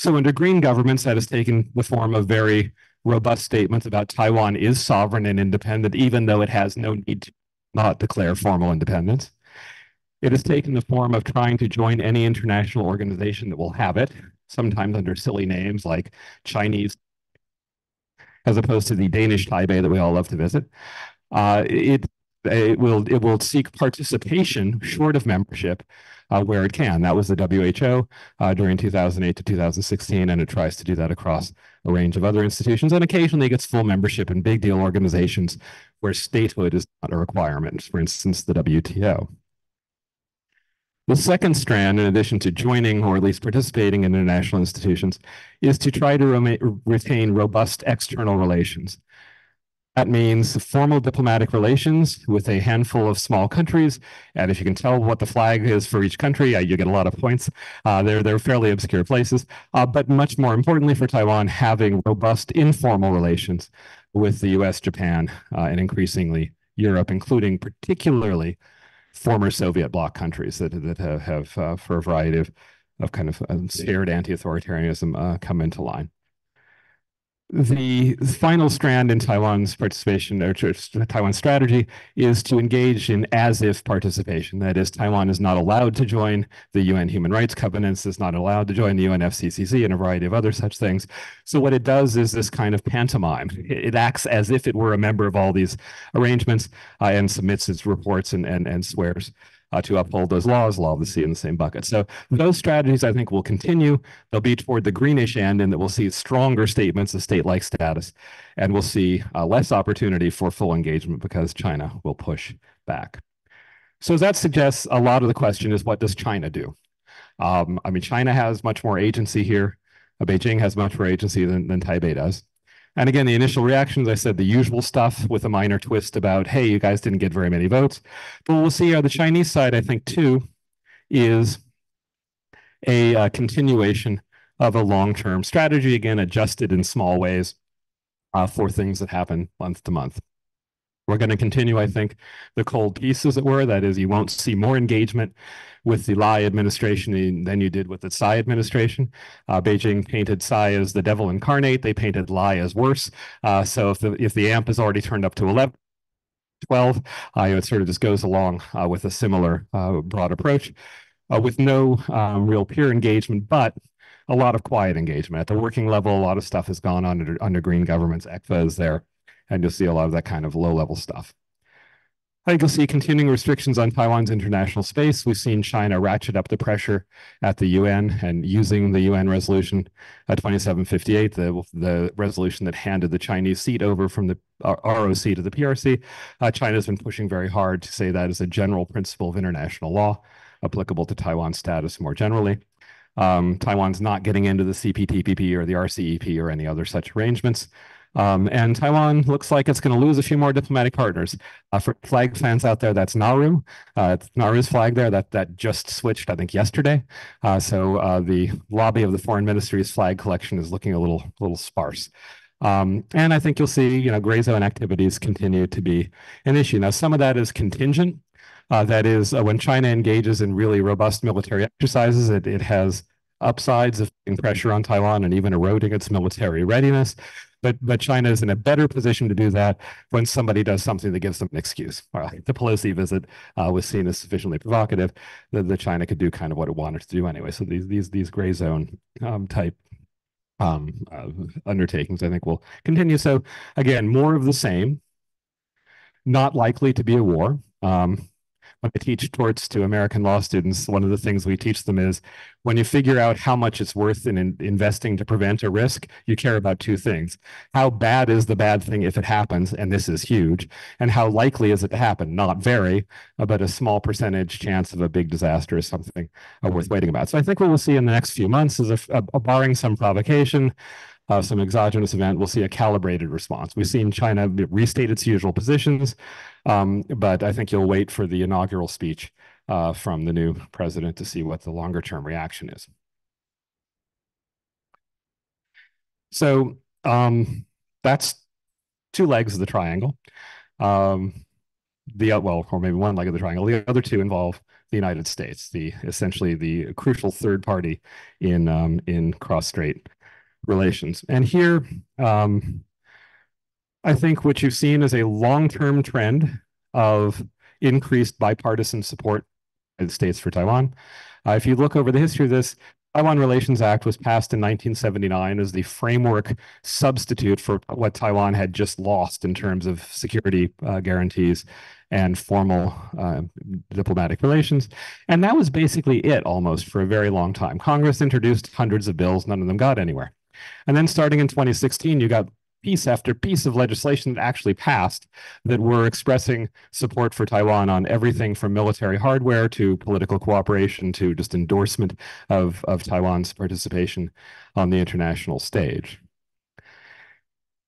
So under green governments, that has taken the form of very robust statements about Taiwan is sovereign and independent, even though it has no need to not declare formal independence. It has taken the form of trying to join any international organization that will have it, sometimes under silly names like Chinese, as opposed to the Danish Taipei that we all love to visit. Uh, it it will it will seek participation short of membership uh, where it can. That was the WHO uh, during 2008 to 2016, and it tries to do that across a range of other institutions. And occasionally it gets full membership in big deal organizations where statehood is not a requirement, for instance, the WTO. The second strand, in addition to joining or at least participating in international institutions, is to try to retain robust external relations. That means formal diplomatic relations with a handful of small countries. And if you can tell what the flag is for each country, uh, you get a lot of points. Uh, they're, they're fairly obscure places. Uh, but much more importantly for Taiwan, having robust informal relations with the US, Japan, uh, and increasingly Europe, including particularly former Soviet bloc countries that, that have, have uh, for a variety of, of kind of um, shared anti-authoritarianism, uh, come into line the final strand in Taiwan's participation or Taiwan's strategy is to engage in as if participation. That is, Taiwan is not allowed to join the UN Human Rights Covenants, is not allowed to join the UNFCCC and a variety of other such things. So what it does is this kind of pantomime. It, acts as if it were a member of all these arrangements uh, and submits its reports and, and, and swears uh, to uphold those laws, law of the sea in the same bucket. So those strategies, I think, will continue. They'll be toward the greenish end, and that we'll see stronger statements of state-like status, and we'll see uh, less opportunity for full engagement because China will push back. So that suggests a lot of the question is, what does China do? Um, I mean, China has much more agency here. Beijing has much more agency than, than Taipei does. And again, the initial reactions, I said the usual stuff with a minor twist about, hey, you guys didn't get very many votes. But we'll see how the Chinese side, I think, too, is a uh, continuation of a long-term strategy, again, adjusted in small ways uh, for things that happen month to month. We're going to continue, I think, the cold peace, as it were. That is, you won't see more engagement with the Lai administration than you did with the Tsai administration. Uh, Beijing painted Tsai as the devil incarnate. They painted Lai as worse. Uh, so if the if the amp is already turned up to 11, 12, uh, it sort of just goes along uh, with a similar uh, broad approach uh, with no um, real peer engagement, but a lot of quiet engagement. At the working level, a lot of stuff has gone on under, under green governments. ECFA is there and you'll see a lot of that kind of low level stuff. I think you'll see continuing restrictions on Taiwan's international space. We've seen China ratchet up the pressure at the UN and using the UN resolution uh, 2758, the, the resolution that handed the Chinese seat over from the uh, ROC to the PRC. Uh, China's been pushing very hard to say that is a general principle of international law applicable to Taiwan status more generally. Um, Taiwan's not getting into the CPTPP or the RCEP or any other such arrangements. Um, and Taiwan looks like it's going to lose a few more diplomatic partners. Uh, for flag fans out there, that's Nauru. Uh, it's Nauru's flag there that that just switched, I think, yesterday. Uh, so uh, the lobby of the foreign ministry's flag collection is looking a little little sparse. Um, and I think you'll see, you know, gray zone activities continue to be an issue. Now, some of that is contingent. Uh, that is, uh, when China engages in really robust military exercises, it, it has upsides of putting pressure on Taiwan and even eroding its military readiness. But but China is in a better position to do that when somebody does something that gives them an excuse. All right, the Pelosi visit uh, was seen as sufficiently provocative that, China could do kind of what it wanted to do anyway. So these these these gray zone um, type um, uh, undertakings, I think, will continue. So again, more of the same. Not likely to be a war. Um, when I teach torts to American law students, one of the things we teach them is when you figure out how much it's worth in, in, investing to prevent a risk, you care about two things. How bad is the bad thing if it happens? And this is huge. And how likely is it to happen? Not very, uh, but a small percentage chance of a big disaster is something uh, worth waiting about. So I think what we'll see in the next few months is, a, a, a barring some provocation, uh, some exogenous event, we'll see a calibrated response. We've seen China restate its usual positions, um, but I think you'll wait for the inaugural speech uh, from the new president to see what the longer term reaction is. So um, that's two legs of the triangle. Um, the well, or maybe one leg of the triangle. The other two involve the United States, the essentially the crucial third party in um, in cross-strait relations. And here, um, I think what you've seen is a long-term trend of increased bipartisan support in the States for Taiwan. Uh, if you look over the history of this, Taiwan Relations Act was passed in 1979 as the framework substitute for what Taiwan had just lost in terms of security uh, guarantees and formal uh, diplomatic relations. And that was basically it almost for a very long time. Congress introduced hundreds of bills, none of them got anywhere. And then starting in 2016, you got piece after piece of legislation that actually passed that were expressing support for Taiwan on everything from military hardware to political cooperation to just endorsement of, of Taiwan's participation on the international stage.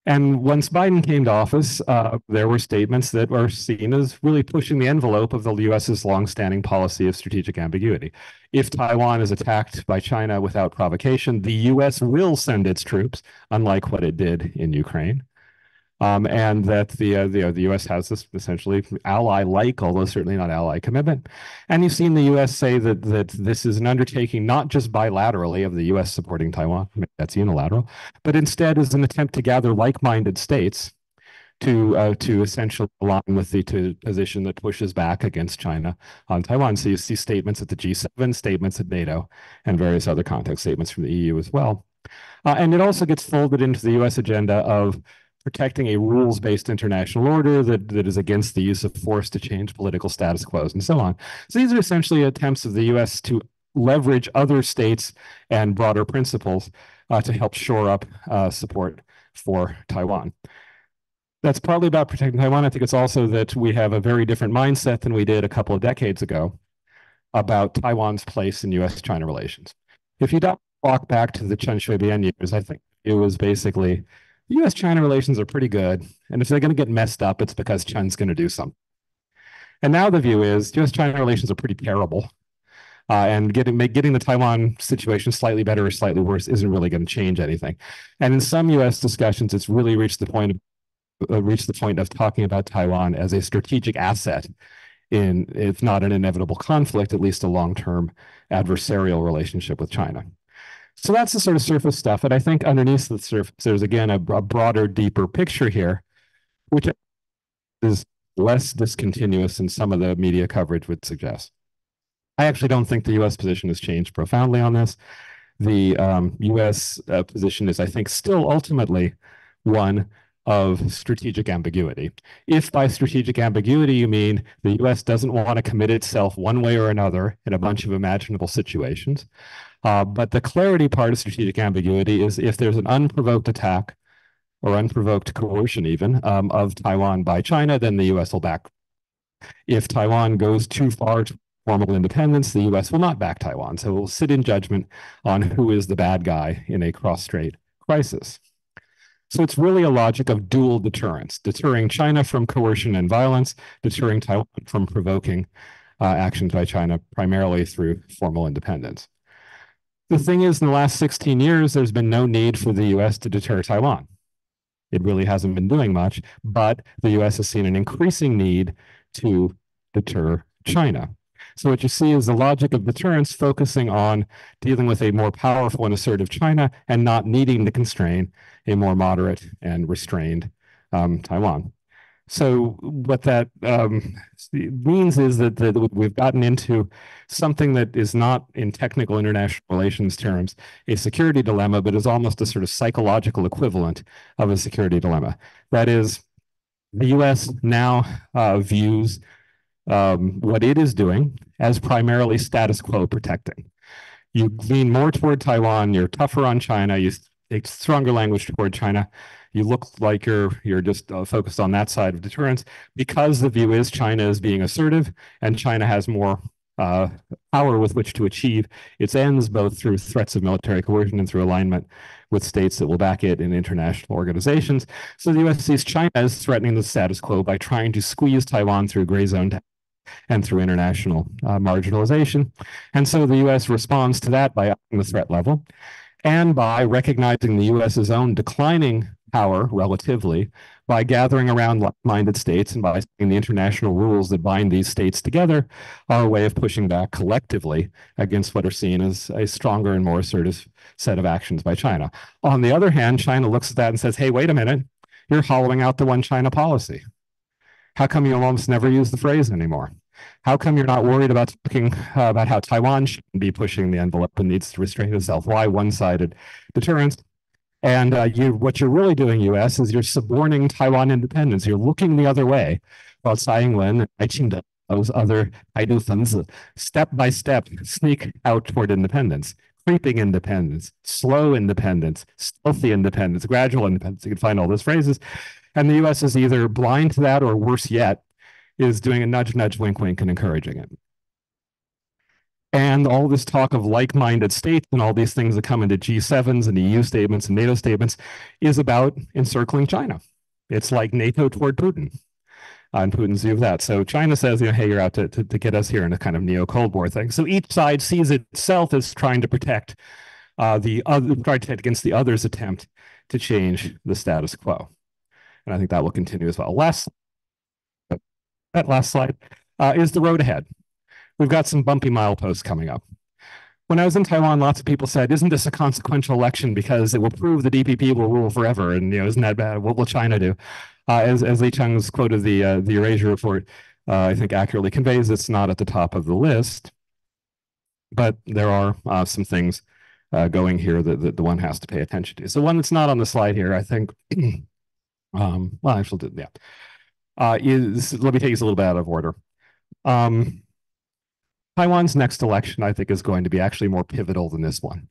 And once Biden came to office, uh, there were statements that were seen as really pushing the envelope of the US's longstanding policy of strategic ambiguity. If Taiwan is attacked by China without provocation, the US will send its troops, unlike what it did in Ukraine um, and that the, uh, the, uh, the U.S. has this essentially ally-like, although certainly not ally commitment. And you've seen the U.S. say that that this is an undertaking not just bilaterally of the U.S. supporting Taiwan, that's unilateral, but instead is an attempt to gather like-minded states to uh, to essentially align with the to position that pushes back against China on Taiwan. So you see statements at the G7, statements at NATO, and various other context statements from the EU as well. Uh, and it also gets folded into the U.S. agenda of protecting a rules-based international order that, that is against the use of force to change political status quos and so on. So these are essentially attempts of the U.S. to leverage other states and broader principles uh, to help shore up uh, support for Taiwan. That's partly about protecting Taiwan. I think it's also that we have a very different mindset than we did a couple of decades ago about Taiwan's place in U.S.-China relations. If you walk back to the Chen Shui-bian years, I think it was basically US China relations are pretty good. And if they're going to get messed up, it's because Chen's going to do something. And now the view is US China relations are pretty terrible. Uh, and getting getting the Taiwan situation slightly better or slightly worse isn't really going to change anything. And in some U.S. discussions, it's really reached the point of uh, reached the point of talking about Taiwan as a strategic asset in, if not an inevitable conflict, at least a long-term adversarial relationship with China. So that's the sort of surface stuff. And I think underneath the surface, there's again a, a broader, deeper picture here, which is less discontinuous than some of the media coverage would suggest. I actually don't think the US position has changed profoundly on this. The um, US uh, position is, I think, still ultimately one of strategic ambiguity. If by strategic ambiguity you mean the US doesn't want to commit itself one way or another in a bunch of imaginable situations, uh, but the clarity part of strategic ambiguity is if there's an unprovoked attack or unprovoked coercion even um, of Taiwan by China, then the US will back. If Taiwan goes too far to formal independence, the US will not back Taiwan. So we'll sit in judgment on who is the bad guy in a cross-strait crisis. So it's really a logic of dual deterrence, deterring China from coercion and violence, deterring Taiwan from provoking uh, actions by China primarily through formal independence. The thing is, in the last 16 years, there's been no need for the US to deter Taiwan. It really hasn't been doing much, but the US has seen an increasing need to deter China. So what you see is the logic of deterrence focusing on dealing with a more powerful and assertive China and not needing to constrain a more moderate and restrained um, Taiwan. So what that um, means is that, that we've gotten into something that is not in technical international relations terms a security dilemma, but is almost a sort of psychological equivalent of a security dilemma. That is, the U.S. now uh, views um, what it is doing as primarily status quo protecting. You lean more toward Taiwan, you're tougher on China, you take stronger language toward China. You look like you're you're just uh, focused on that side of deterrence because the view is China is being assertive and China has more uh, power with which to achieve its ends, both through threats of military coercion and through alignment with states that will back it in international organizations. So the US sees China as threatening the status quo by trying to squeeze Taiwan through gray zone and through international uh, marginalization. And so the US responds to that by upping the threat level and by recognizing the US's own declining power relatively by gathering around like-minded states and by saying the international rules that bind these states together are a way of pushing back collectively against what are seen as a stronger and more assertive set of actions by China. On the other hand, China looks at that and says, hey, wait a minute, you're hollowing out the one China policy. How come you almost never use the phrase anymore? How come you're not worried about talking uh, about how Taiwan should be pushing the envelope and needs to restrain itself? Why one-sided deterrence? And uh, you, what you're really doing, U.S., is you're suborning Taiwan independence. You're looking the other way, while Tsai Ing-wen and those other Taidu step by step sneak out toward independence, creeping independence, slow independence, stealthy independence, gradual independence. You can find all those phrases. And the U.S. is either blind to that or worse yet, is doing a nudge, nudge, wink, wink, and encouraging it. And all this talk of like-minded states and all these things that come into G7s and EU statements and NATO statements is about encircling China. It's like NATO toward Putin on Putin's view of that. So China says, you know, hey, you're out to, to, to get us here in a kind of neo-Cold War thing. So each side sees itself as trying to protect uh, the other, trying to protect against the other's attempt to change the status quo. And I think that will continue as well. Last, that last slide uh, is the road ahead we've got some bumpy mileposts coming up. When I was in Taiwan, lots of people said, isn't this a consequential election because it will prove the DPP will rule forever? And, you know, isn't that bad? What will China do? Uh, as, as Li Cheng's quoted the, uh, the Eurasia report, uh, I think accurately conveys it's not at the top of the list. But there are uh, some things uh, going here that, that the one has to pay attention to. So one that's not on the slide here, I think, um, well, actually, yeah, uh, is, let me take this a little bit out of order. Um, Taiwan's next election, I think, is going to be actually more pivotal than this one.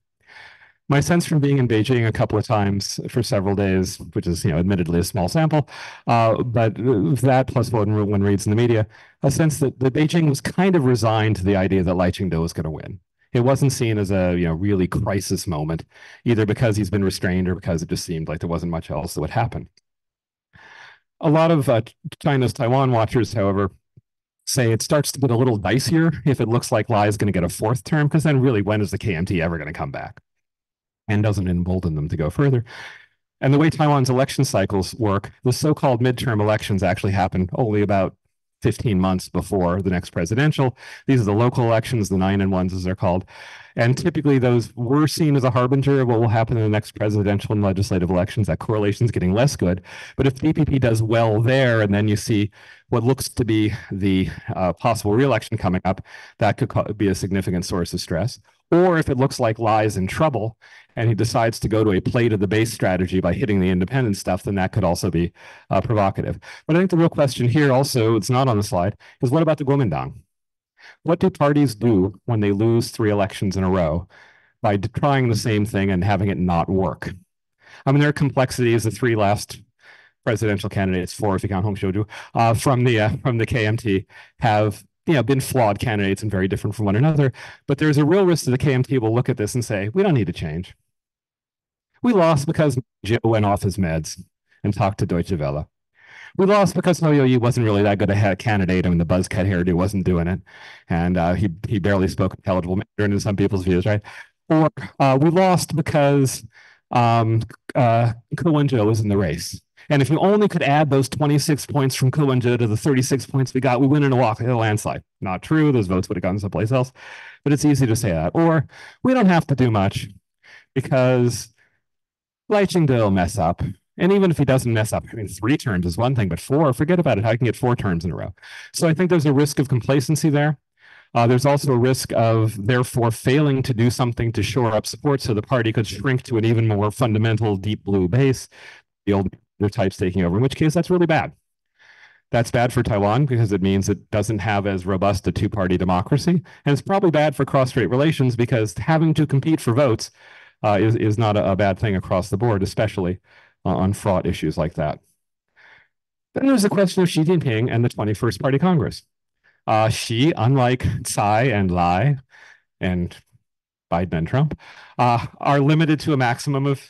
My sense from being in Beijing a couple of times for several days, which is, you know, admittedly a small sample, uh, but that plus one, one reads in the media, a sense that, that Beijing was kind of resigned to the idea that Lai Ching-te was going to win. It wasn't seen as a, you know, really crisis moment, either because he's been restrained or because it just seemed like there wasn't much else that would happen. A lot of uh, China's Taiwan watchers, however, say it starts to get a little dicier if it looks like Lai is going to get a fourth term, because then really, when is the KMT ever going to come back? And doesn't embolden them to go further. And the way Taiwan's election cycles work, the so-called midterm elections actually happen only about 15 months before the next presidential. These are the local elections, the nine and ones as they're called. And typically those were seen as a harbinger of what will happen in the next presidential and legislative elections. That correlation is getting less good. But if DPP does well there, and then you see what looks to be the uh, possible reelection coming up, that could be a significant source of stress. Or if it looks like Lai's in trouble and he decides to go to a play to the base strategy by hitting the independent stuff, then that could also be uh, provocative. But I think the real question here also, it's not on the slide, is what about the Kuomintang? What do parties do when they lose three elections in a row by trying the same thing and having it not work? I mean, there are complexities. The three last presidential candidates, four if you count Hung Hsiu-chu, uh, from the uh, from the KMT have you know been flawed candidates and very different from one another. But there's a real risk that the KMT will look at this and say, we don't need to change. We lost because Joe went off his meds and talked to Deutsche Welle. We lost because Yu-ih wasn't really that good a candidate. I mean, the buzz cut hairdo wasn't doing it, and uh, he he barely spoke intelligible Mandarin in some people's views, right? Or uh, we lost because um, uh, Ko Wen-je was in the race. And if we only could add those 26 points from Wen-je to the 36 points we got, we win in a walk, a landslide. Not true. Those votes would have gone someplace else. But it's easy to say that. Or we don't have to do much because Lai Ching-te will mess up. And even if he doesn't mess up, I mean, three terms is one thing, but four, forget about it. You can get four terms in a row. So I think there's a risk of complacency there. Uh, there's also a risk of therefore failing to do something to shore up support so the party could shrink to an even more fundamental deep blue base, the old types taking over, in which case that's really bad. That's bad for Taiwan because it means it doesn't have as robust a two-party democracy. And it's probably bad for cross-strait relations because having to compete for votes uh, is, is not a, a, bad thing across the board, especially uh, on fraught issues like that. Then there's the question of Xi Jinping and the 21st Party Congress. Uh, Xi, unlike Tsai and Lai and Biden and Trump, uh, are limited to a maximum of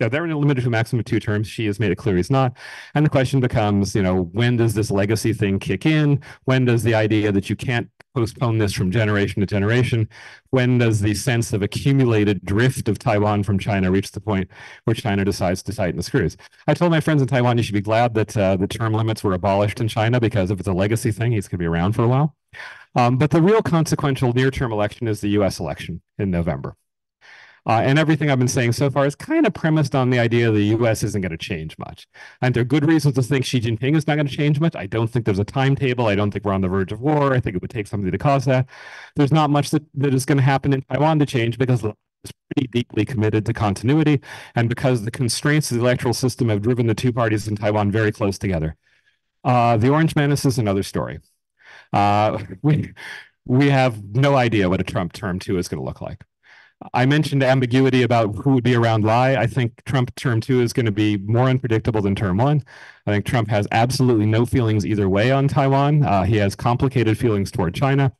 Yeah, they're limited to a maximum of two terms. Xi has made it clear he's not. And the question becomes, you know, when does this legacy thing kick in? When does the idea that you can't postpone this from generation to generation? When does the sense of accumulated drift of Taiwan from China reach the point where China decides to tighten the screws? I told my friends in Taiwan, you should be glad that uh, the term limits were abolished in China because if it's a legacy thing, he's going to be around for a while. Um, but the real consequential near-term election is the U.S. election in November. Uh, and everything I've been saying so far is kind of premised on the idea the US isn't going to change much. And there are good reasons to think Xi Jinping is not going to change much. I don't think there's a timetable. I don't think we're on the verge of war. I think it would take something to cause that. There's not much that, that is going to happen in Taiwan to change because is pretty deeply committed to continuity and because the constraints of the electoral system have driven the two parties in Taiwan very close together. Uh, the Orange Menace is another story. Uh, we, we have no idea what a Trump term two is going to look like. I mentioned ambiguity about who would be around Lai. I think Trump term two is going to be more unpredictable than term one. I think Trump has absolutely no feelings either way on Taiwan. Uh, he has complicated feelings toward China.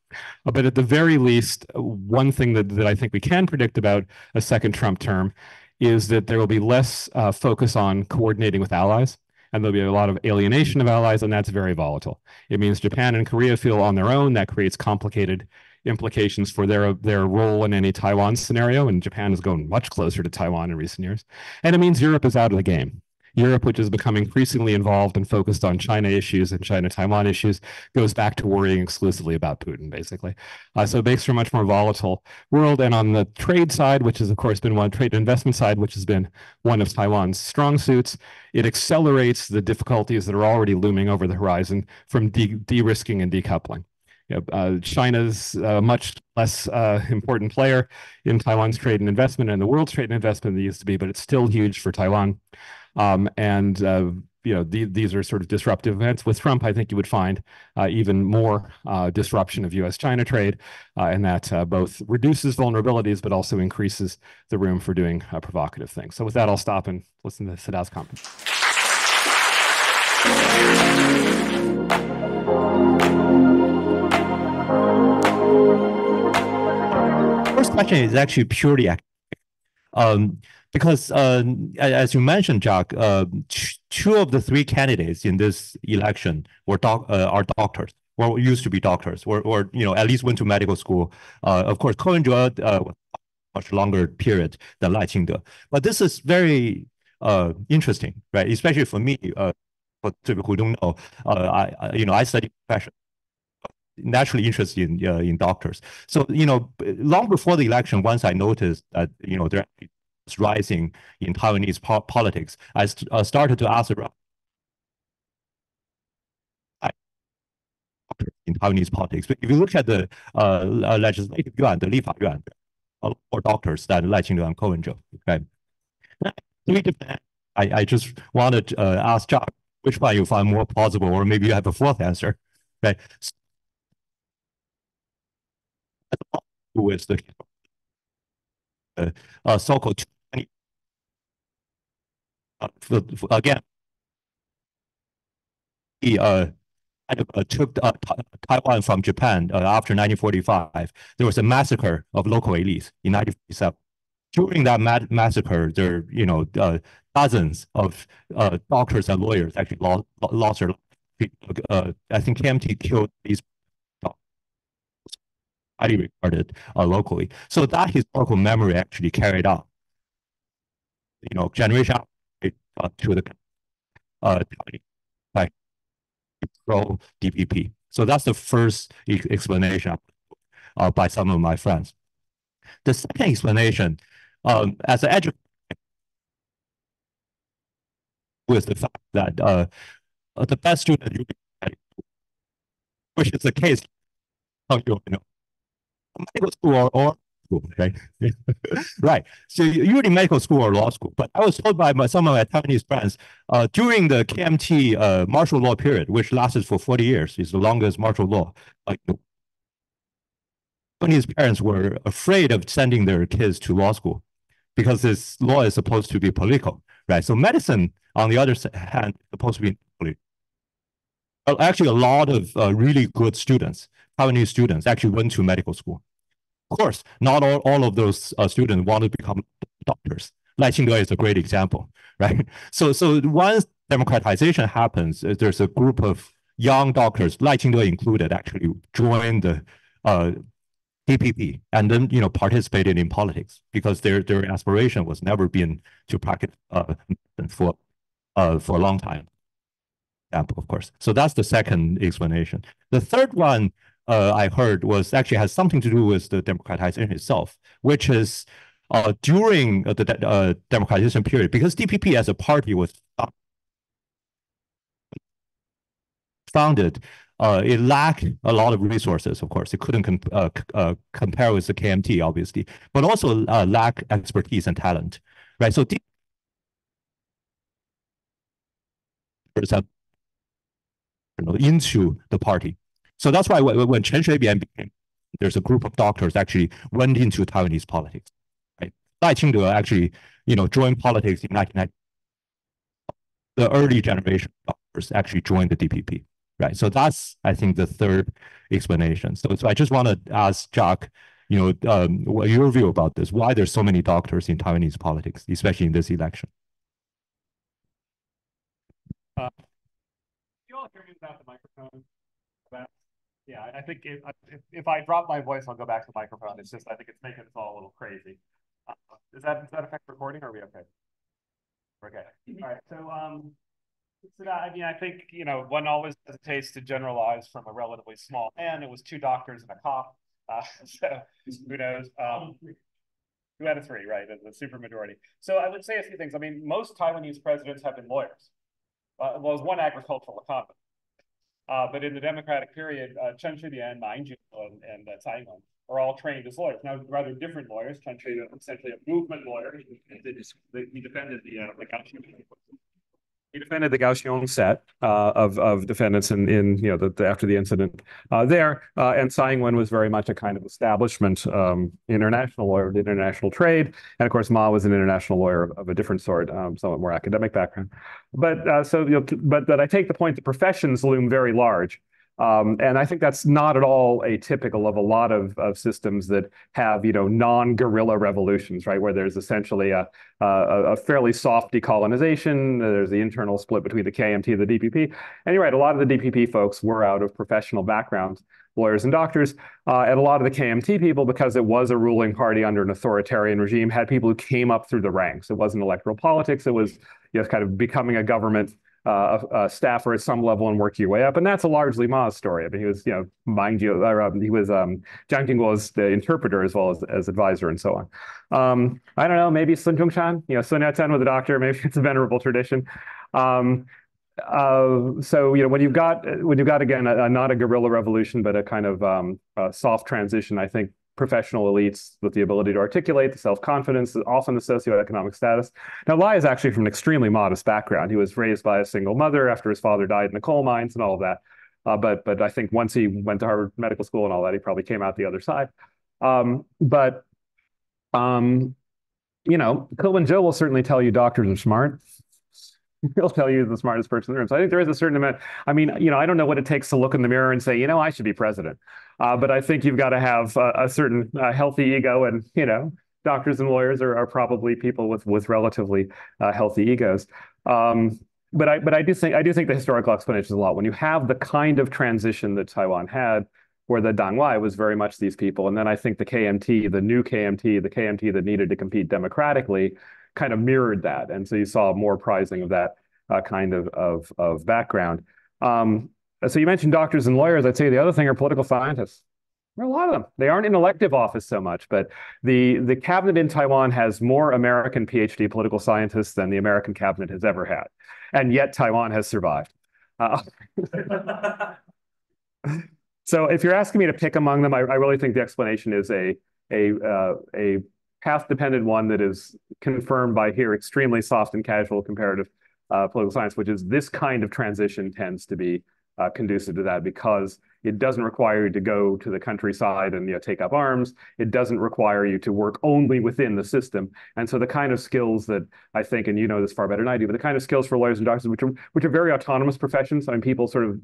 Uh, but at the very least, one thing that, that I think we can predict about a second Trump term is that there will be less uh, focus on coordinating with allies and there'll be a lot of alienation of allies, and that's very volatile. It means Japan and Korea feel on their own. That creates complicated implications for their their role in any Taiwan scenario. And Japan has gone much closer to Taiwan in recent years. And it means Europe is out of the game. Europe, which has become increasingly involved and focused on China issues and China Taiwan issues, goes back to worrying exclusively about Putin, basically. Uh, so it makes for a much more volatile world. And on the trade side, which has, of course, been one trade investment side, which has been one of Taiwan's strong suits, it accelerates the difficulties that are already looming over the horizon from de, de risking and decoupling you know, uh, China's a much less uh, important player in Taiwan's trade and investment and the world's trade and investment than it used to be, but it's still huge for Taiwan. Um, and uh, you know the, these are sort of disruptive events. With Trump, I think you would find uh, even more uh, disruption of U.S.-China trade, uh, and that both reduces vulnerabilities but also increases the room for doing provocative things. So with that, I'll stop and listen to Sida's comment. Question is actually purely um, because uh, as you mentioned, Jack, uh, two of the three candidates in this election were doc uh, are doctors, or used to be doctors, or, or you know at least went to medical school. Uh, of course, Ko Wen-je uh, much longer period than Lai Ching-te. But this is very uh, interesting, right? Especially for me, for people who don't know, I, you know I study profession naturally interested in uh, in doctors. So you know, long before the election, once I noticed that you know there was rising in Taiwanese po politics, I st uh, started to ask around in Taiwanese politics. But if you look at the uh, legislative yuan, the 立法院, more doctors than Lai Qingde and Ko Wen-je. Okay. I, I just wanted to uh, ask Jack which one you find more plausible, or maybe you have a fourth answer. Okay with the uh, uh, so-called uh, again he uh, uh, took uh, Taiwan from Japan uh, after 1945. There was a massacre of local elites in 1947. During that ma massacre, there you know uh, dozens of doctors and lawyers actually lost lost their. Uh, I think KMT killed these highly regarded uh, locally. So that historical memory actually carried on, you know, generation uh, to the uh, like pro DPP. So that's the first e explanation uh, by some of my friends. The second explanation, um, as an educator, with the fact that uh, the best student, which is the case, how you know, medical school or, or school, right? right. So in medical school or law school. But I was told by my, some of my Taiwanese friends uh, during the KMT uh, martial law period, which lasted for 40 years, is the longest martial law. Like, parents were afraid of sending their kids to law school because this law is supposed to be political, right? So medicine, on the other hand, supposed to be political. Actually, a lot of uh, really good students Taiwanese students actually went to medical school. Of course, not all, all of those uh, students want to become doctors, Lai Ching-te is a great example, right? So, so once democratization happens, uh, there's a group of young doctors, Lai Ching-te included, actually join the uh, and then you know participated in politics because their their aspiration was never been to practice uh, for uh, for a long time. Of course. So that's the second explanation. The third one uh, I heard was actually has something to do with the democratization itself, which is uh, during the uh, democratization period, because DPP as a party was founded uh, it lacked a lot of resources, of course. It couldn't com uh, uh, compare with the KMT, obviously, but also uh, lack expertise and talent, right? So into the party. So that's why when Chen Shui-bian became, there's a group of doctors actually went into Taiwanese politics, right? Lai Ching-te actually, you know, joined politics in 1990. The early generation doctors actually joined the DPP right? So that's, I think, the third explanation. So, so I just want to ask Jack, you know, um, what your view about this? Why there's so many doctors in Taiwanese politics, especially in this election? Uh, you all hear me without the microphone? Yeah, I think if, if, if, I drop my voice, I'll go back to the microphone. It's just I think it's making us all a little crazy. Uh, does that does that affect recording? Or are we okay? Okay. All right. So um, so that, I mean, I think, you know, one always hesitates to generalize from a relatively small and it was two doctors and a cop. Uh, so who knows? Um, two out of three, right? The, the super majority. So I would say a few things. I mean, most Taiwanese presidents have been lawyers. Uh, well, there's one agricultural economist. Uh, but in the democratic period, uh, Chen Shui-bian, Ma Ying-jeou, and, and uh, Tsai Ing-wen are all trained as lawyers. Now, rather different lawyers. Chen Shui, essentially a movement lawyer. He, he defended the, uh, the he defended the Kaohsiung set uh, of of defendants in in you know the, the after the incident uh, there, uh, and Tsai Ing-wen was very much a kind of establishment um, international lawyer, of international trade, and of course Ma was an international lawyer of, of a different sort, um, somewhat more academic background. But uh, so you know, but but I take the point that professions loom very large. Um, and I think that's not at all atypical of a lot of, of systems that have, you know, non-guerrilla revolutions, right? Where there's essentially a, a, a, fairly soft decolonization. There's the internal split between the KMT and the DPP. And you're right, a lot of the DPP folks were out of professional backgrounds, lawyers and doctors. Uh, and a lot of the KMT people, because it was a ruling party under an authoritarian regime, had people who came up through the ranks. It wasn't electoral politics. It was, you know, kind of becoming a government uh, a, staffer at some level and work your way up. And that's a largely Ma's story. I mean, he was, you know, mind you, uh, he was um, Jiang was the interpreter as well as, as advisor and so on. Um, I don't know, maybe Sun Zhongshan, you know, Sun Yat-sen was a doctor, maybe it's a venerable tradition. Um, uh, so you know when you've got when you've got again a, a, not a guerrilla revolution but a kind of um, a soft transition, I think professional elites with the ability to articulate, the self-confidence, often the socioeconomic status. Now, Lai is actually from an extremely modest background. He was raised by a single mother after his father died in the coal mines and all of that. Uh, but but I think once he went to Harvard Medical School and all that, he probably came out the other side. Um, but um, you know, Ko Wen-je will certainly tell you doctors are smart. he'll tell you the smartest person in the room. So I think there is a certain amount. I mean, you know, I don't know what it takes to look in the mirror and say, you know, I should be president. Uh, but I think you've got to have a, a certain uh, healthy ego, and you know, doctors and lawyers are, are probably people with with relatively uh, healthy egos. Um, but I but I do think I do think the historical explanation is a lot. When you have the kind of transition that Taiwan had, where the Dangwai was very much these people, and then I think the KMT, the new KMT, the KMT that needed to compete democratically kind of mirrored that. And so you saw more prizing of that uh, kind of, of, of background. Um, so you mentioned doctors and lawyers. I'd say the other thing are political scientists. There are a lot of them. They aren't in elective office so much, but the, the cabinet in Taiwan has more American PhD political scientists than the American cabinet has ever had. And yet Taiwan has survived. Uh, so if you're asking me to pick among them, I, I really think the explanation is a, a, uh, a path-dependent one that is confirmed by here extremely soft and casual comparative uh, political science, which is this kind of transition tends to be uh, conducive to that because it doesn't require you to go to the countryside and you know, take up arms. It doesn't require you to work only within the system. And so the kind of skills that I think, and you know this far better than I do, but the kind of skills for lawyers and doctors, which are which are very autonomous professions. I mean, people sort of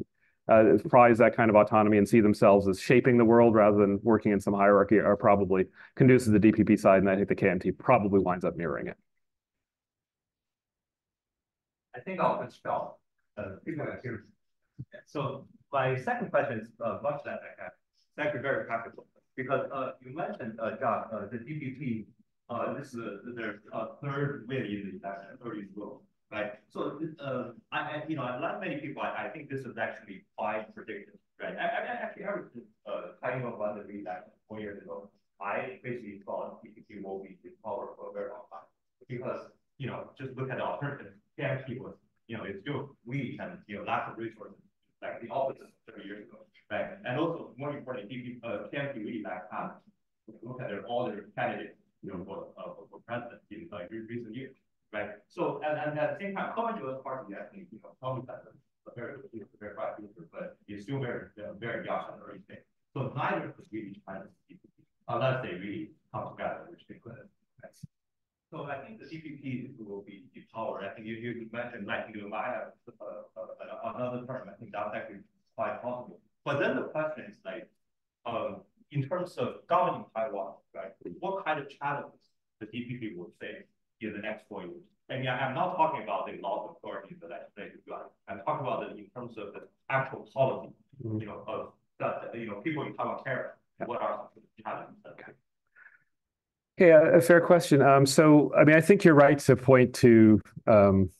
uh, prize that kind of autonomy and see themselves as shaping the world rather than working in some hierarchy are probably conducive to the DPP side, and I think the KMT probably winds up mirroring it. I think I'll just stop. So my second question is uh, much less actually very practical because uh, you mentioned, uh, Jack, the DPP, this is their third win in the election, third in a right? So I, you know, like many people, I think this is actually quite predictive, right? Actually, I was talking about the re-election four years ago. I basically thought DPP will be in power for a very long time because, you know, just look at the alternative. KMT was, you know, it's still weak and, you know, lack of resources, like the opposite 30 years ago, right? And also, more importantly, uh, KMT really lacked talent. Look at their all their candidates, you know, for uh, for president in uh, like recent years, right? So, and and at the same time, Wen-je was I think, you know, has a very, very bright future, but he's still very, very young and early stage. So neither could really try to unless they really come together, which they couldn't. So I think the DPP will be in power. I think you mentioned like you might have uh, uh, another term. I think that's actually quite possible. But then the question is like, um, in terms of governing Taiwan, right? What kind of challenges the DPP will face in the next four years? I mean, I'm not talking about the law of authority that I explained to you. I'm talking about it in terms of the actual policy, mm-hmm. you know, of that, you know, people in Taiwan care what are the. Yeah, a fair question. Um, so, I mean, I think you're right to point to um,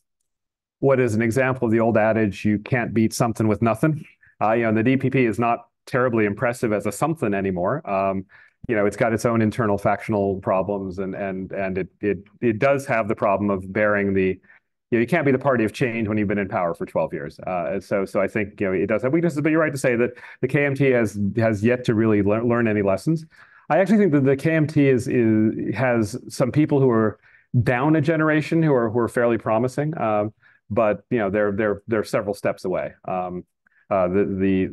what is an example of the old adage, you can't beat something with nothing. Uh, you know, the DPP is not terribly impressive as a something anymore. Um, you know, it's got its own internal factional problems and and and it it it does have the problem of bearing the, you know, you can't be the party of change when you've been in power for 12 years. Uh, so so I think, you know, it does have weaknesses, but you're right to say that the KMT has has yet to really learn any lessons. I actually think that the KMT is has some people who are down a generation who are who are fairly promising, um, but you know, they're they're they're several steps away. Um, uh, the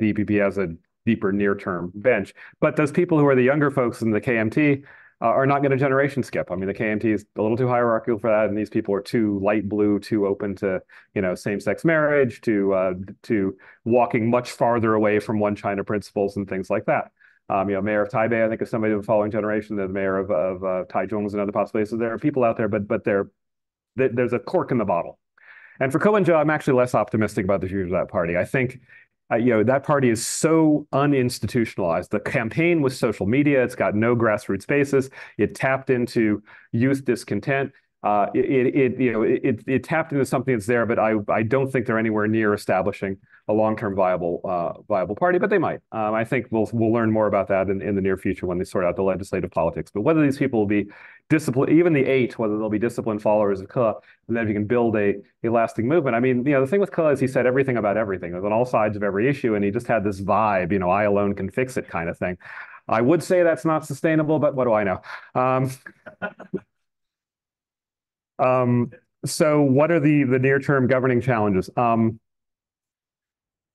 DPP uh, has a deeper near-term bench, but those people who are the younger folks in the KMT uh, are not going to generation skip. I mean, the KMT is a little too hierarchical for that, and these people are too light blue, too open to, you know, same-sex marriage, to to walking much farther away from one China principles and things like that. Um, you know, Mayor of Taipei, I think, is somebody of the following generation, the mayor of uh, Taichung is another possibility. So there are people out there, but but there there's a cork in the bottle. And for Ko Wen-je, I'm actually less optimistic about the future of that party. I think, uh, you know, that party is so uninstitutionalized. The campaign was social media. It's got no grassroots basis. It tapped into youth discontent. Uh, it, it, you know, it it tapped into something that's there, but I I don't think they're anywhere near establishing a long-term viable uh, viable party, but they might. Um, I think we'll we'll learn more about that in in the near future when they sort out the legislative politics. But whether these people will be disciplined, even the eight, whether they'll be disciplined followers of Ke, and then if you can build a lasting movement. I mean, you know, the thing with Ke is he said everything about everything. It was on all sides of every issue, and he just had this vibe, you know, I alone can fix it kind of thing. I would say that's not sustainable, but what do I know? Um, um, so what are the near-term governing challenges?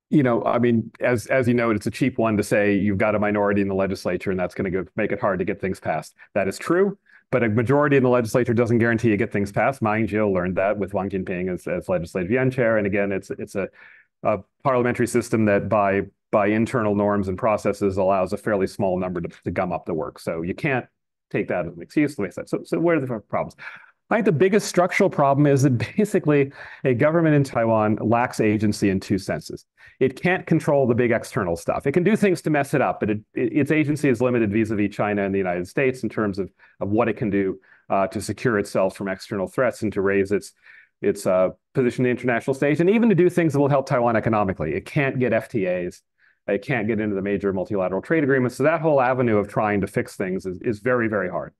You know, I mean, as as you know, it's a cheap one to say you've got a minority in the legislature and that's going to make it hard to get things passed. That is true, but a majority in the legislature doesn't guarantee you get things passed. Ma Ying-jeou learned that with Wang Jin-pyng as Legislative Yuan Chair. And again, it's it's a parliamentary system that by by internal norms and processes allows a fairly small number to gum up the work. So you can't take that as an excuse. To say that. So so where are the problems? I think the biggest structural problem is that basically a government in Taiwan lacks agency in two senses. It can't control the big external stuff. It can do things to mess it up, but its agency is limited vis-à-vis China and the United States in terms of of what it can do uh, to secure itself from external threats and to raise its its uh, position in the international stage and even to do things that will help Taiwan economically. It can't get FTAs. It can't get into the major multilateral trade agreements. So that whole avenue of trying to fix things is, is very, very hard.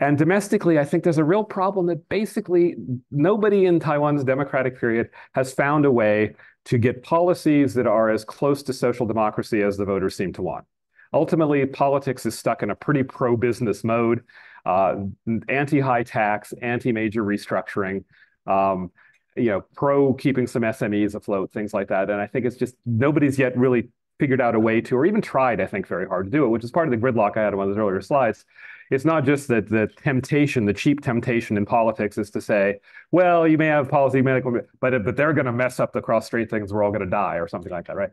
And domestically, I think there's a real problem that basically nobody in Taiwan's democratic period has found a way to get policies that are as close to social democracy as the voters seem to want. Ultimately, politics is stuck in a pretty pro-business mode, uh, anti-high tax, anti-major restructuring, um, you know, pro-keeping some SMEs afloat, things like that. And I think it's just nobody's yet really figured out a way to, or even tried, I think, very hard to do it, which is part of the gridlock I had on one of those earlier slides. It's not just that the temptation, the cheap temptation in politics is to say, well, you may have policy, but but they're going to mess up the cross-strait things, we're all going to die or something like that, right?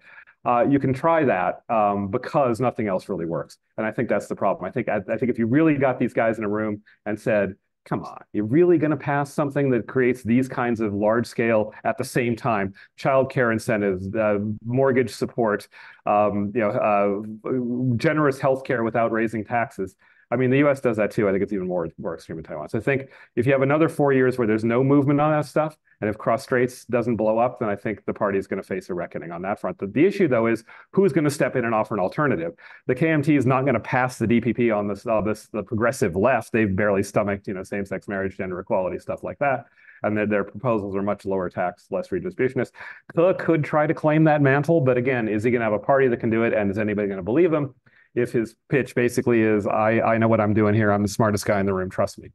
You can try that because nothing else really works. And I think that's the problem. I think I, I think if you really got these guys in a room and said, come on, you're really going to pass something that creates these kinds of large scale at the same time, child care incentives, uh, mortgage support, um, you know, uh, generous healthcare without raising taxes. I mean, the U.S. does that too. I think it's even more more extreme in Taiwan. So I think if you have another four years where there's no movement on that stuff, and if cross straits doesn't blow up, then I think the party is going to face a reckoning on that front. The, the issue, though, is who's going to step in and offer an alternative. The KMT is not going to pass the DPP on this, uh, this the progressive left. They've barely stomached, you know, same-sex marriage, gender equality, stuff like that. And their, their proposals are much lower tax, less redistributionist. Ke could try to claim that mantle, but again, is he going to have a party that can do it? And is anybody going to believe him? If his pitch basically is, I, I know what I'm doing here. I'm the smartest guy in the room. Trust me.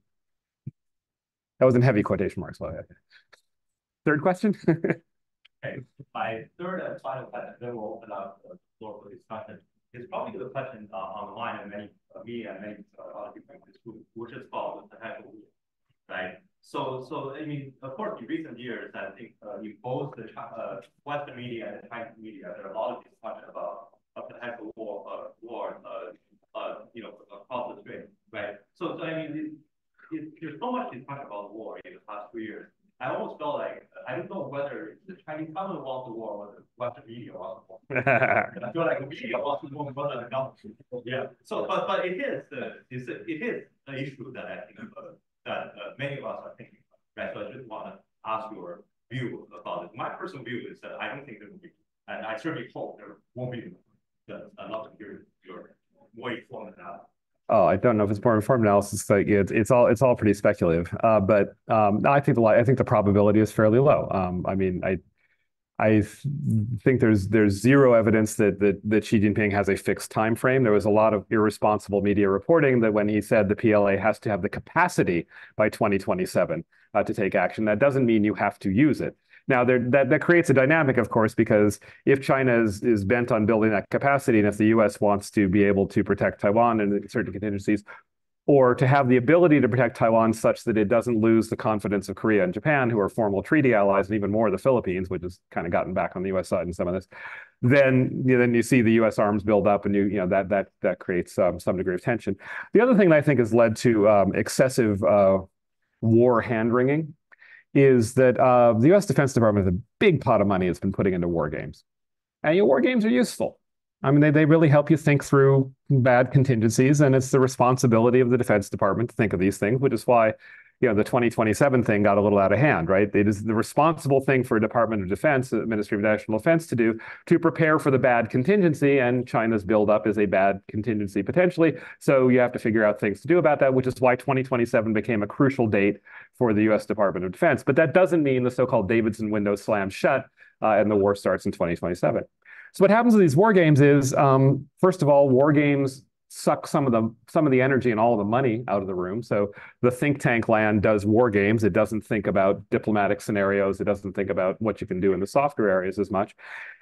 That was in heavy quotation marks. Well, third question. okay, my third and final question, then we'll open up the floor for discussion. It's probably the question uh, on the mind of many uh, me and many uh, other people in this group, which is called the type right? So, so I mean, of course, in recent years, I think uh, in both the uh, Western media and the Chinese media, there are a lot of discussion about a war, uh, war, uh, uh, you know, across the strait, right? So, so I mean, it, it, there's so much discussion about war in the past two years. I almost felt like I don't know whether the Chinese government wants the war or the Western media wants the war. I feel like the media wants the war more than the government. Yeah. So, but but it is the it's a, it is an issue that I think uh, that uh, many of us are thinking about, right? So I just want to ask your view about it. My personal view is that I don't think there will be, and I certainly hope there won't be I'd love to hear your more informed analysis. Oh, I don't know if it's more informed analysis. Like it's it's all it's all pretty speculative. Uh, but um, I think the I think the probability is fairly low. Um, I mean, I I think there's there's zero evidence that, that that Xi Jinping has a fixed time frame. There was a lot of irresponsible media reporting that when he said the PLA has to have the capacity by 2027 uh, to take action, that doesn't mean you have to use it. Now, there, that, that creates a dynamic, of course, because if China is, is bent on building that capacity, and if the U.S. wants to be able to protect Taiwan and certain contingencies, or to have the ability to protect Taiwan such that it doesn't lose the confidence of Korea and Japan, who are formal treaty allies, and even more the Philippines, which has kind of gotten back on the U.S. side in some of this, then you know, then you see the U.S. arms build up, and you you know that that that creates um, some degree of tension. The other thing that I think has led to um, excessive uh, war hand wringing is that uh, the U.S. Defense Department has a big pot of money it's been putting into war games, and your war games are useful. I mean, they, they really help you think through bad contingencies, and it's the responsibility of the Defense Department to think of these things, which is why you know, the 2027 thing got a little out of hand, right? It is the responsible thing for a Department of Defense, the Ministry of National Defense to do to prepare for the bad contingency. And China's buildup is a bad contingency potentially. So you have to figure out things to do about that, which is why 2027 became a crucial date for the US Department of Defense. But that doesn't mean the so-called Davidson window slams shut uh, and the war starts in 2027. So what happens with these war games is, um, first of all, war games suck some of the some of the energy and all the money out of the room. So the think tank land does war games. It doesn't think about diplomatic scenarios. It doesn't think about what you can do in the softer areas as much.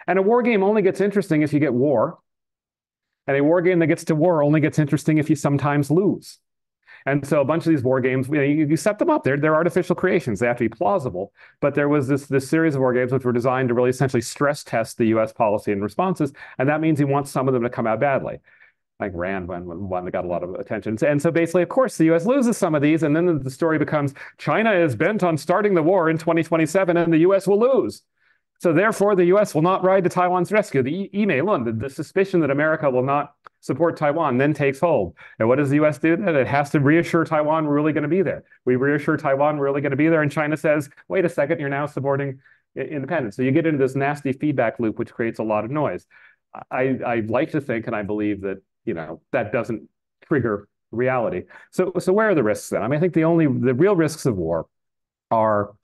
And a war game only gets interesting if you get war. And a war game that gets to war only gets interesting if you sometimes lose. And so a bunch of these war games, you, know, you, you, set them up. They're, they're artificial creations. They have to be plausible. But there was this, this series of war games which were designed to really essentially stress test the US policy and responses. And that means he wants some of them to come out badly like Rand one, one that got a lot of attention. And so basically, of course, the US loses some of these, and then the story becomes China is bent on starting the war in 2027, and the US will lose. So therefore, the US will not ride to Taiwan's rescue. The Lun, the, the suspicion that America will not support Taiwan then takes hold. And what does the US do then? It has to reassure Taiwan we're really going to be there. We reassure Taiwan we're really going to be there, and China says, wait a second, you're now supporting independence. So you get into this nasty feedback loop, which creates a lot of noise. I, I like to think, and I believe that you know, that doesn't trigger reality. So, so where are the risks then? I mean, I think the only, the real risks of war are,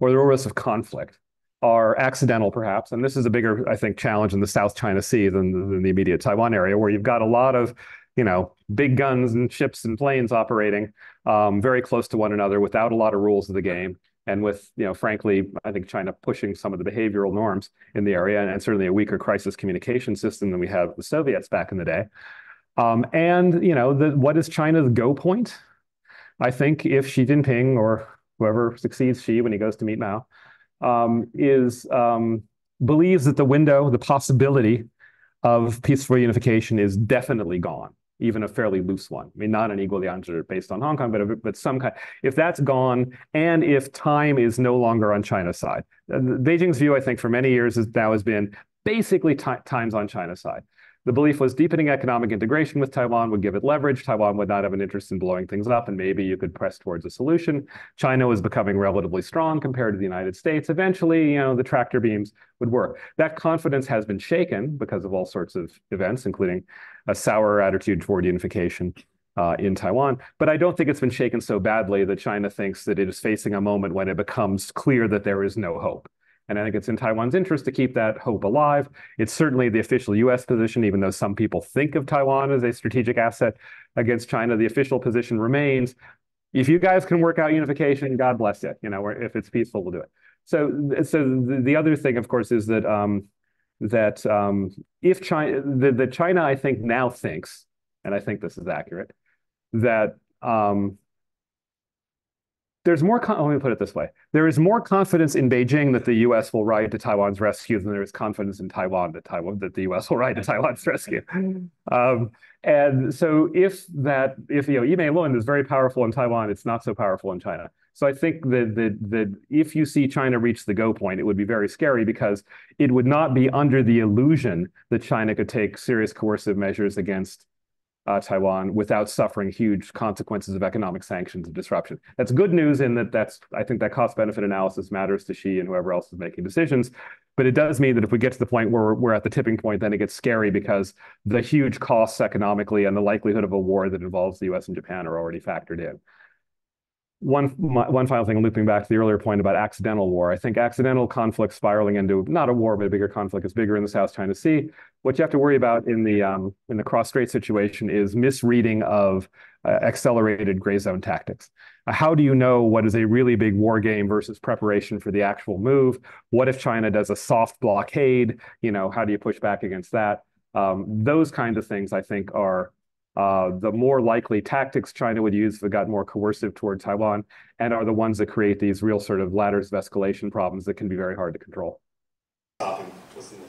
or the real risks of conflict are accidental perhaps. And this is a bigger, I think, challenge in the South China Sea than, than the immediate Taiwan area, where you've got a lot of, you know, big guns and ships and planes operating um, very close to one another without a lot of rules of the game and with, you know, frankly, I think China pushing some of the behavioral norms in the area, and, and certainly a weaker crisis communication system than we have the Soviets back in the day. Um, and you know, the, what is China's go point? I think if Xi Jinping or whoever succeeds Xi when he goes to meet Mao um, is um, believes that the window, the possibility of peaceful unification is definitely gone. Even a fairly loose one. I mean, not an equal based on Hong Kong, but, but some kind. If that's gone, and if time is no longer on China's side, uh, Beijing's view, I think, for many years is, now has been basically times on China's side. The belief was deepening economic integration with Taiwan would give it leverage. Taiwan would not have an interest in blowing things up, and maybe you could press towards a solution. China was becoming relatively strong compared to the United States. Eventually, you know, the tractor beams would work. That confidence has been shaken because of all sorts of events, including a sour attitude toward unification uh, in Taiwan. But I don't think it's been shaken so badly that China thinks that it is facing a moment when it becomes clear that there is no hope. And I think it's in Taiwan's interest to keep that hope alive. It's certainly the official US position, even though some people think of Taiwan as a strategic asset against China. The official position remains if you guys can work out unification, God bless you. You know, if it's peaceful, we'll do it. So, so the, the other thing, of course, is that um, that um, if China, that China, I think now thinks, and I think this is accurate, that um, there's more, let me put it this way. There is more confidence in Beijing that the US will ride to Taiwan's rescue than there is confidence in Taiwan that Taiwan, that the US will ride to Taiwan's rescue. Um, and so if that, if, you know, Yimei Lun is very powerful in Taiwan, it's not so powerful in China. So I think that, if you see China reach the go point, it would be very scary because it would not be under the illusion that China could take serious coercive measures against uh, Taiwan without suffering huge consequences of economic sanctions and disruption. That's good news in that that's I think that cost benefit analysis matters to Xi and whoever else is making decisions. But it does mean that if we get to the point where we're at the tipping point, then it gets scary because the huge costs economically and the likelihood of a war that involves the U.S. and Japan are already factored in. One, one final thing, looping back to the earlier point about accidental war. I think accidental conflict spiraling into not a war, but a bigger conflict is bigger in the South China Sea. What you have to worry about in the um, in the cross strait situation is misreading of uh, accelerated gray zone tactics. Uh, how do you know what is a really big war game versus preparation for the actual move? What if China does a soft blockade? You know, how do you push back against that? Um, those kinds of things, I think, are uh, the more likely tactics China would use that got more coercive toward Taiwan and are the ones that create these real sort of ladders of escalation problems that can be very hard to control. Stop and listen to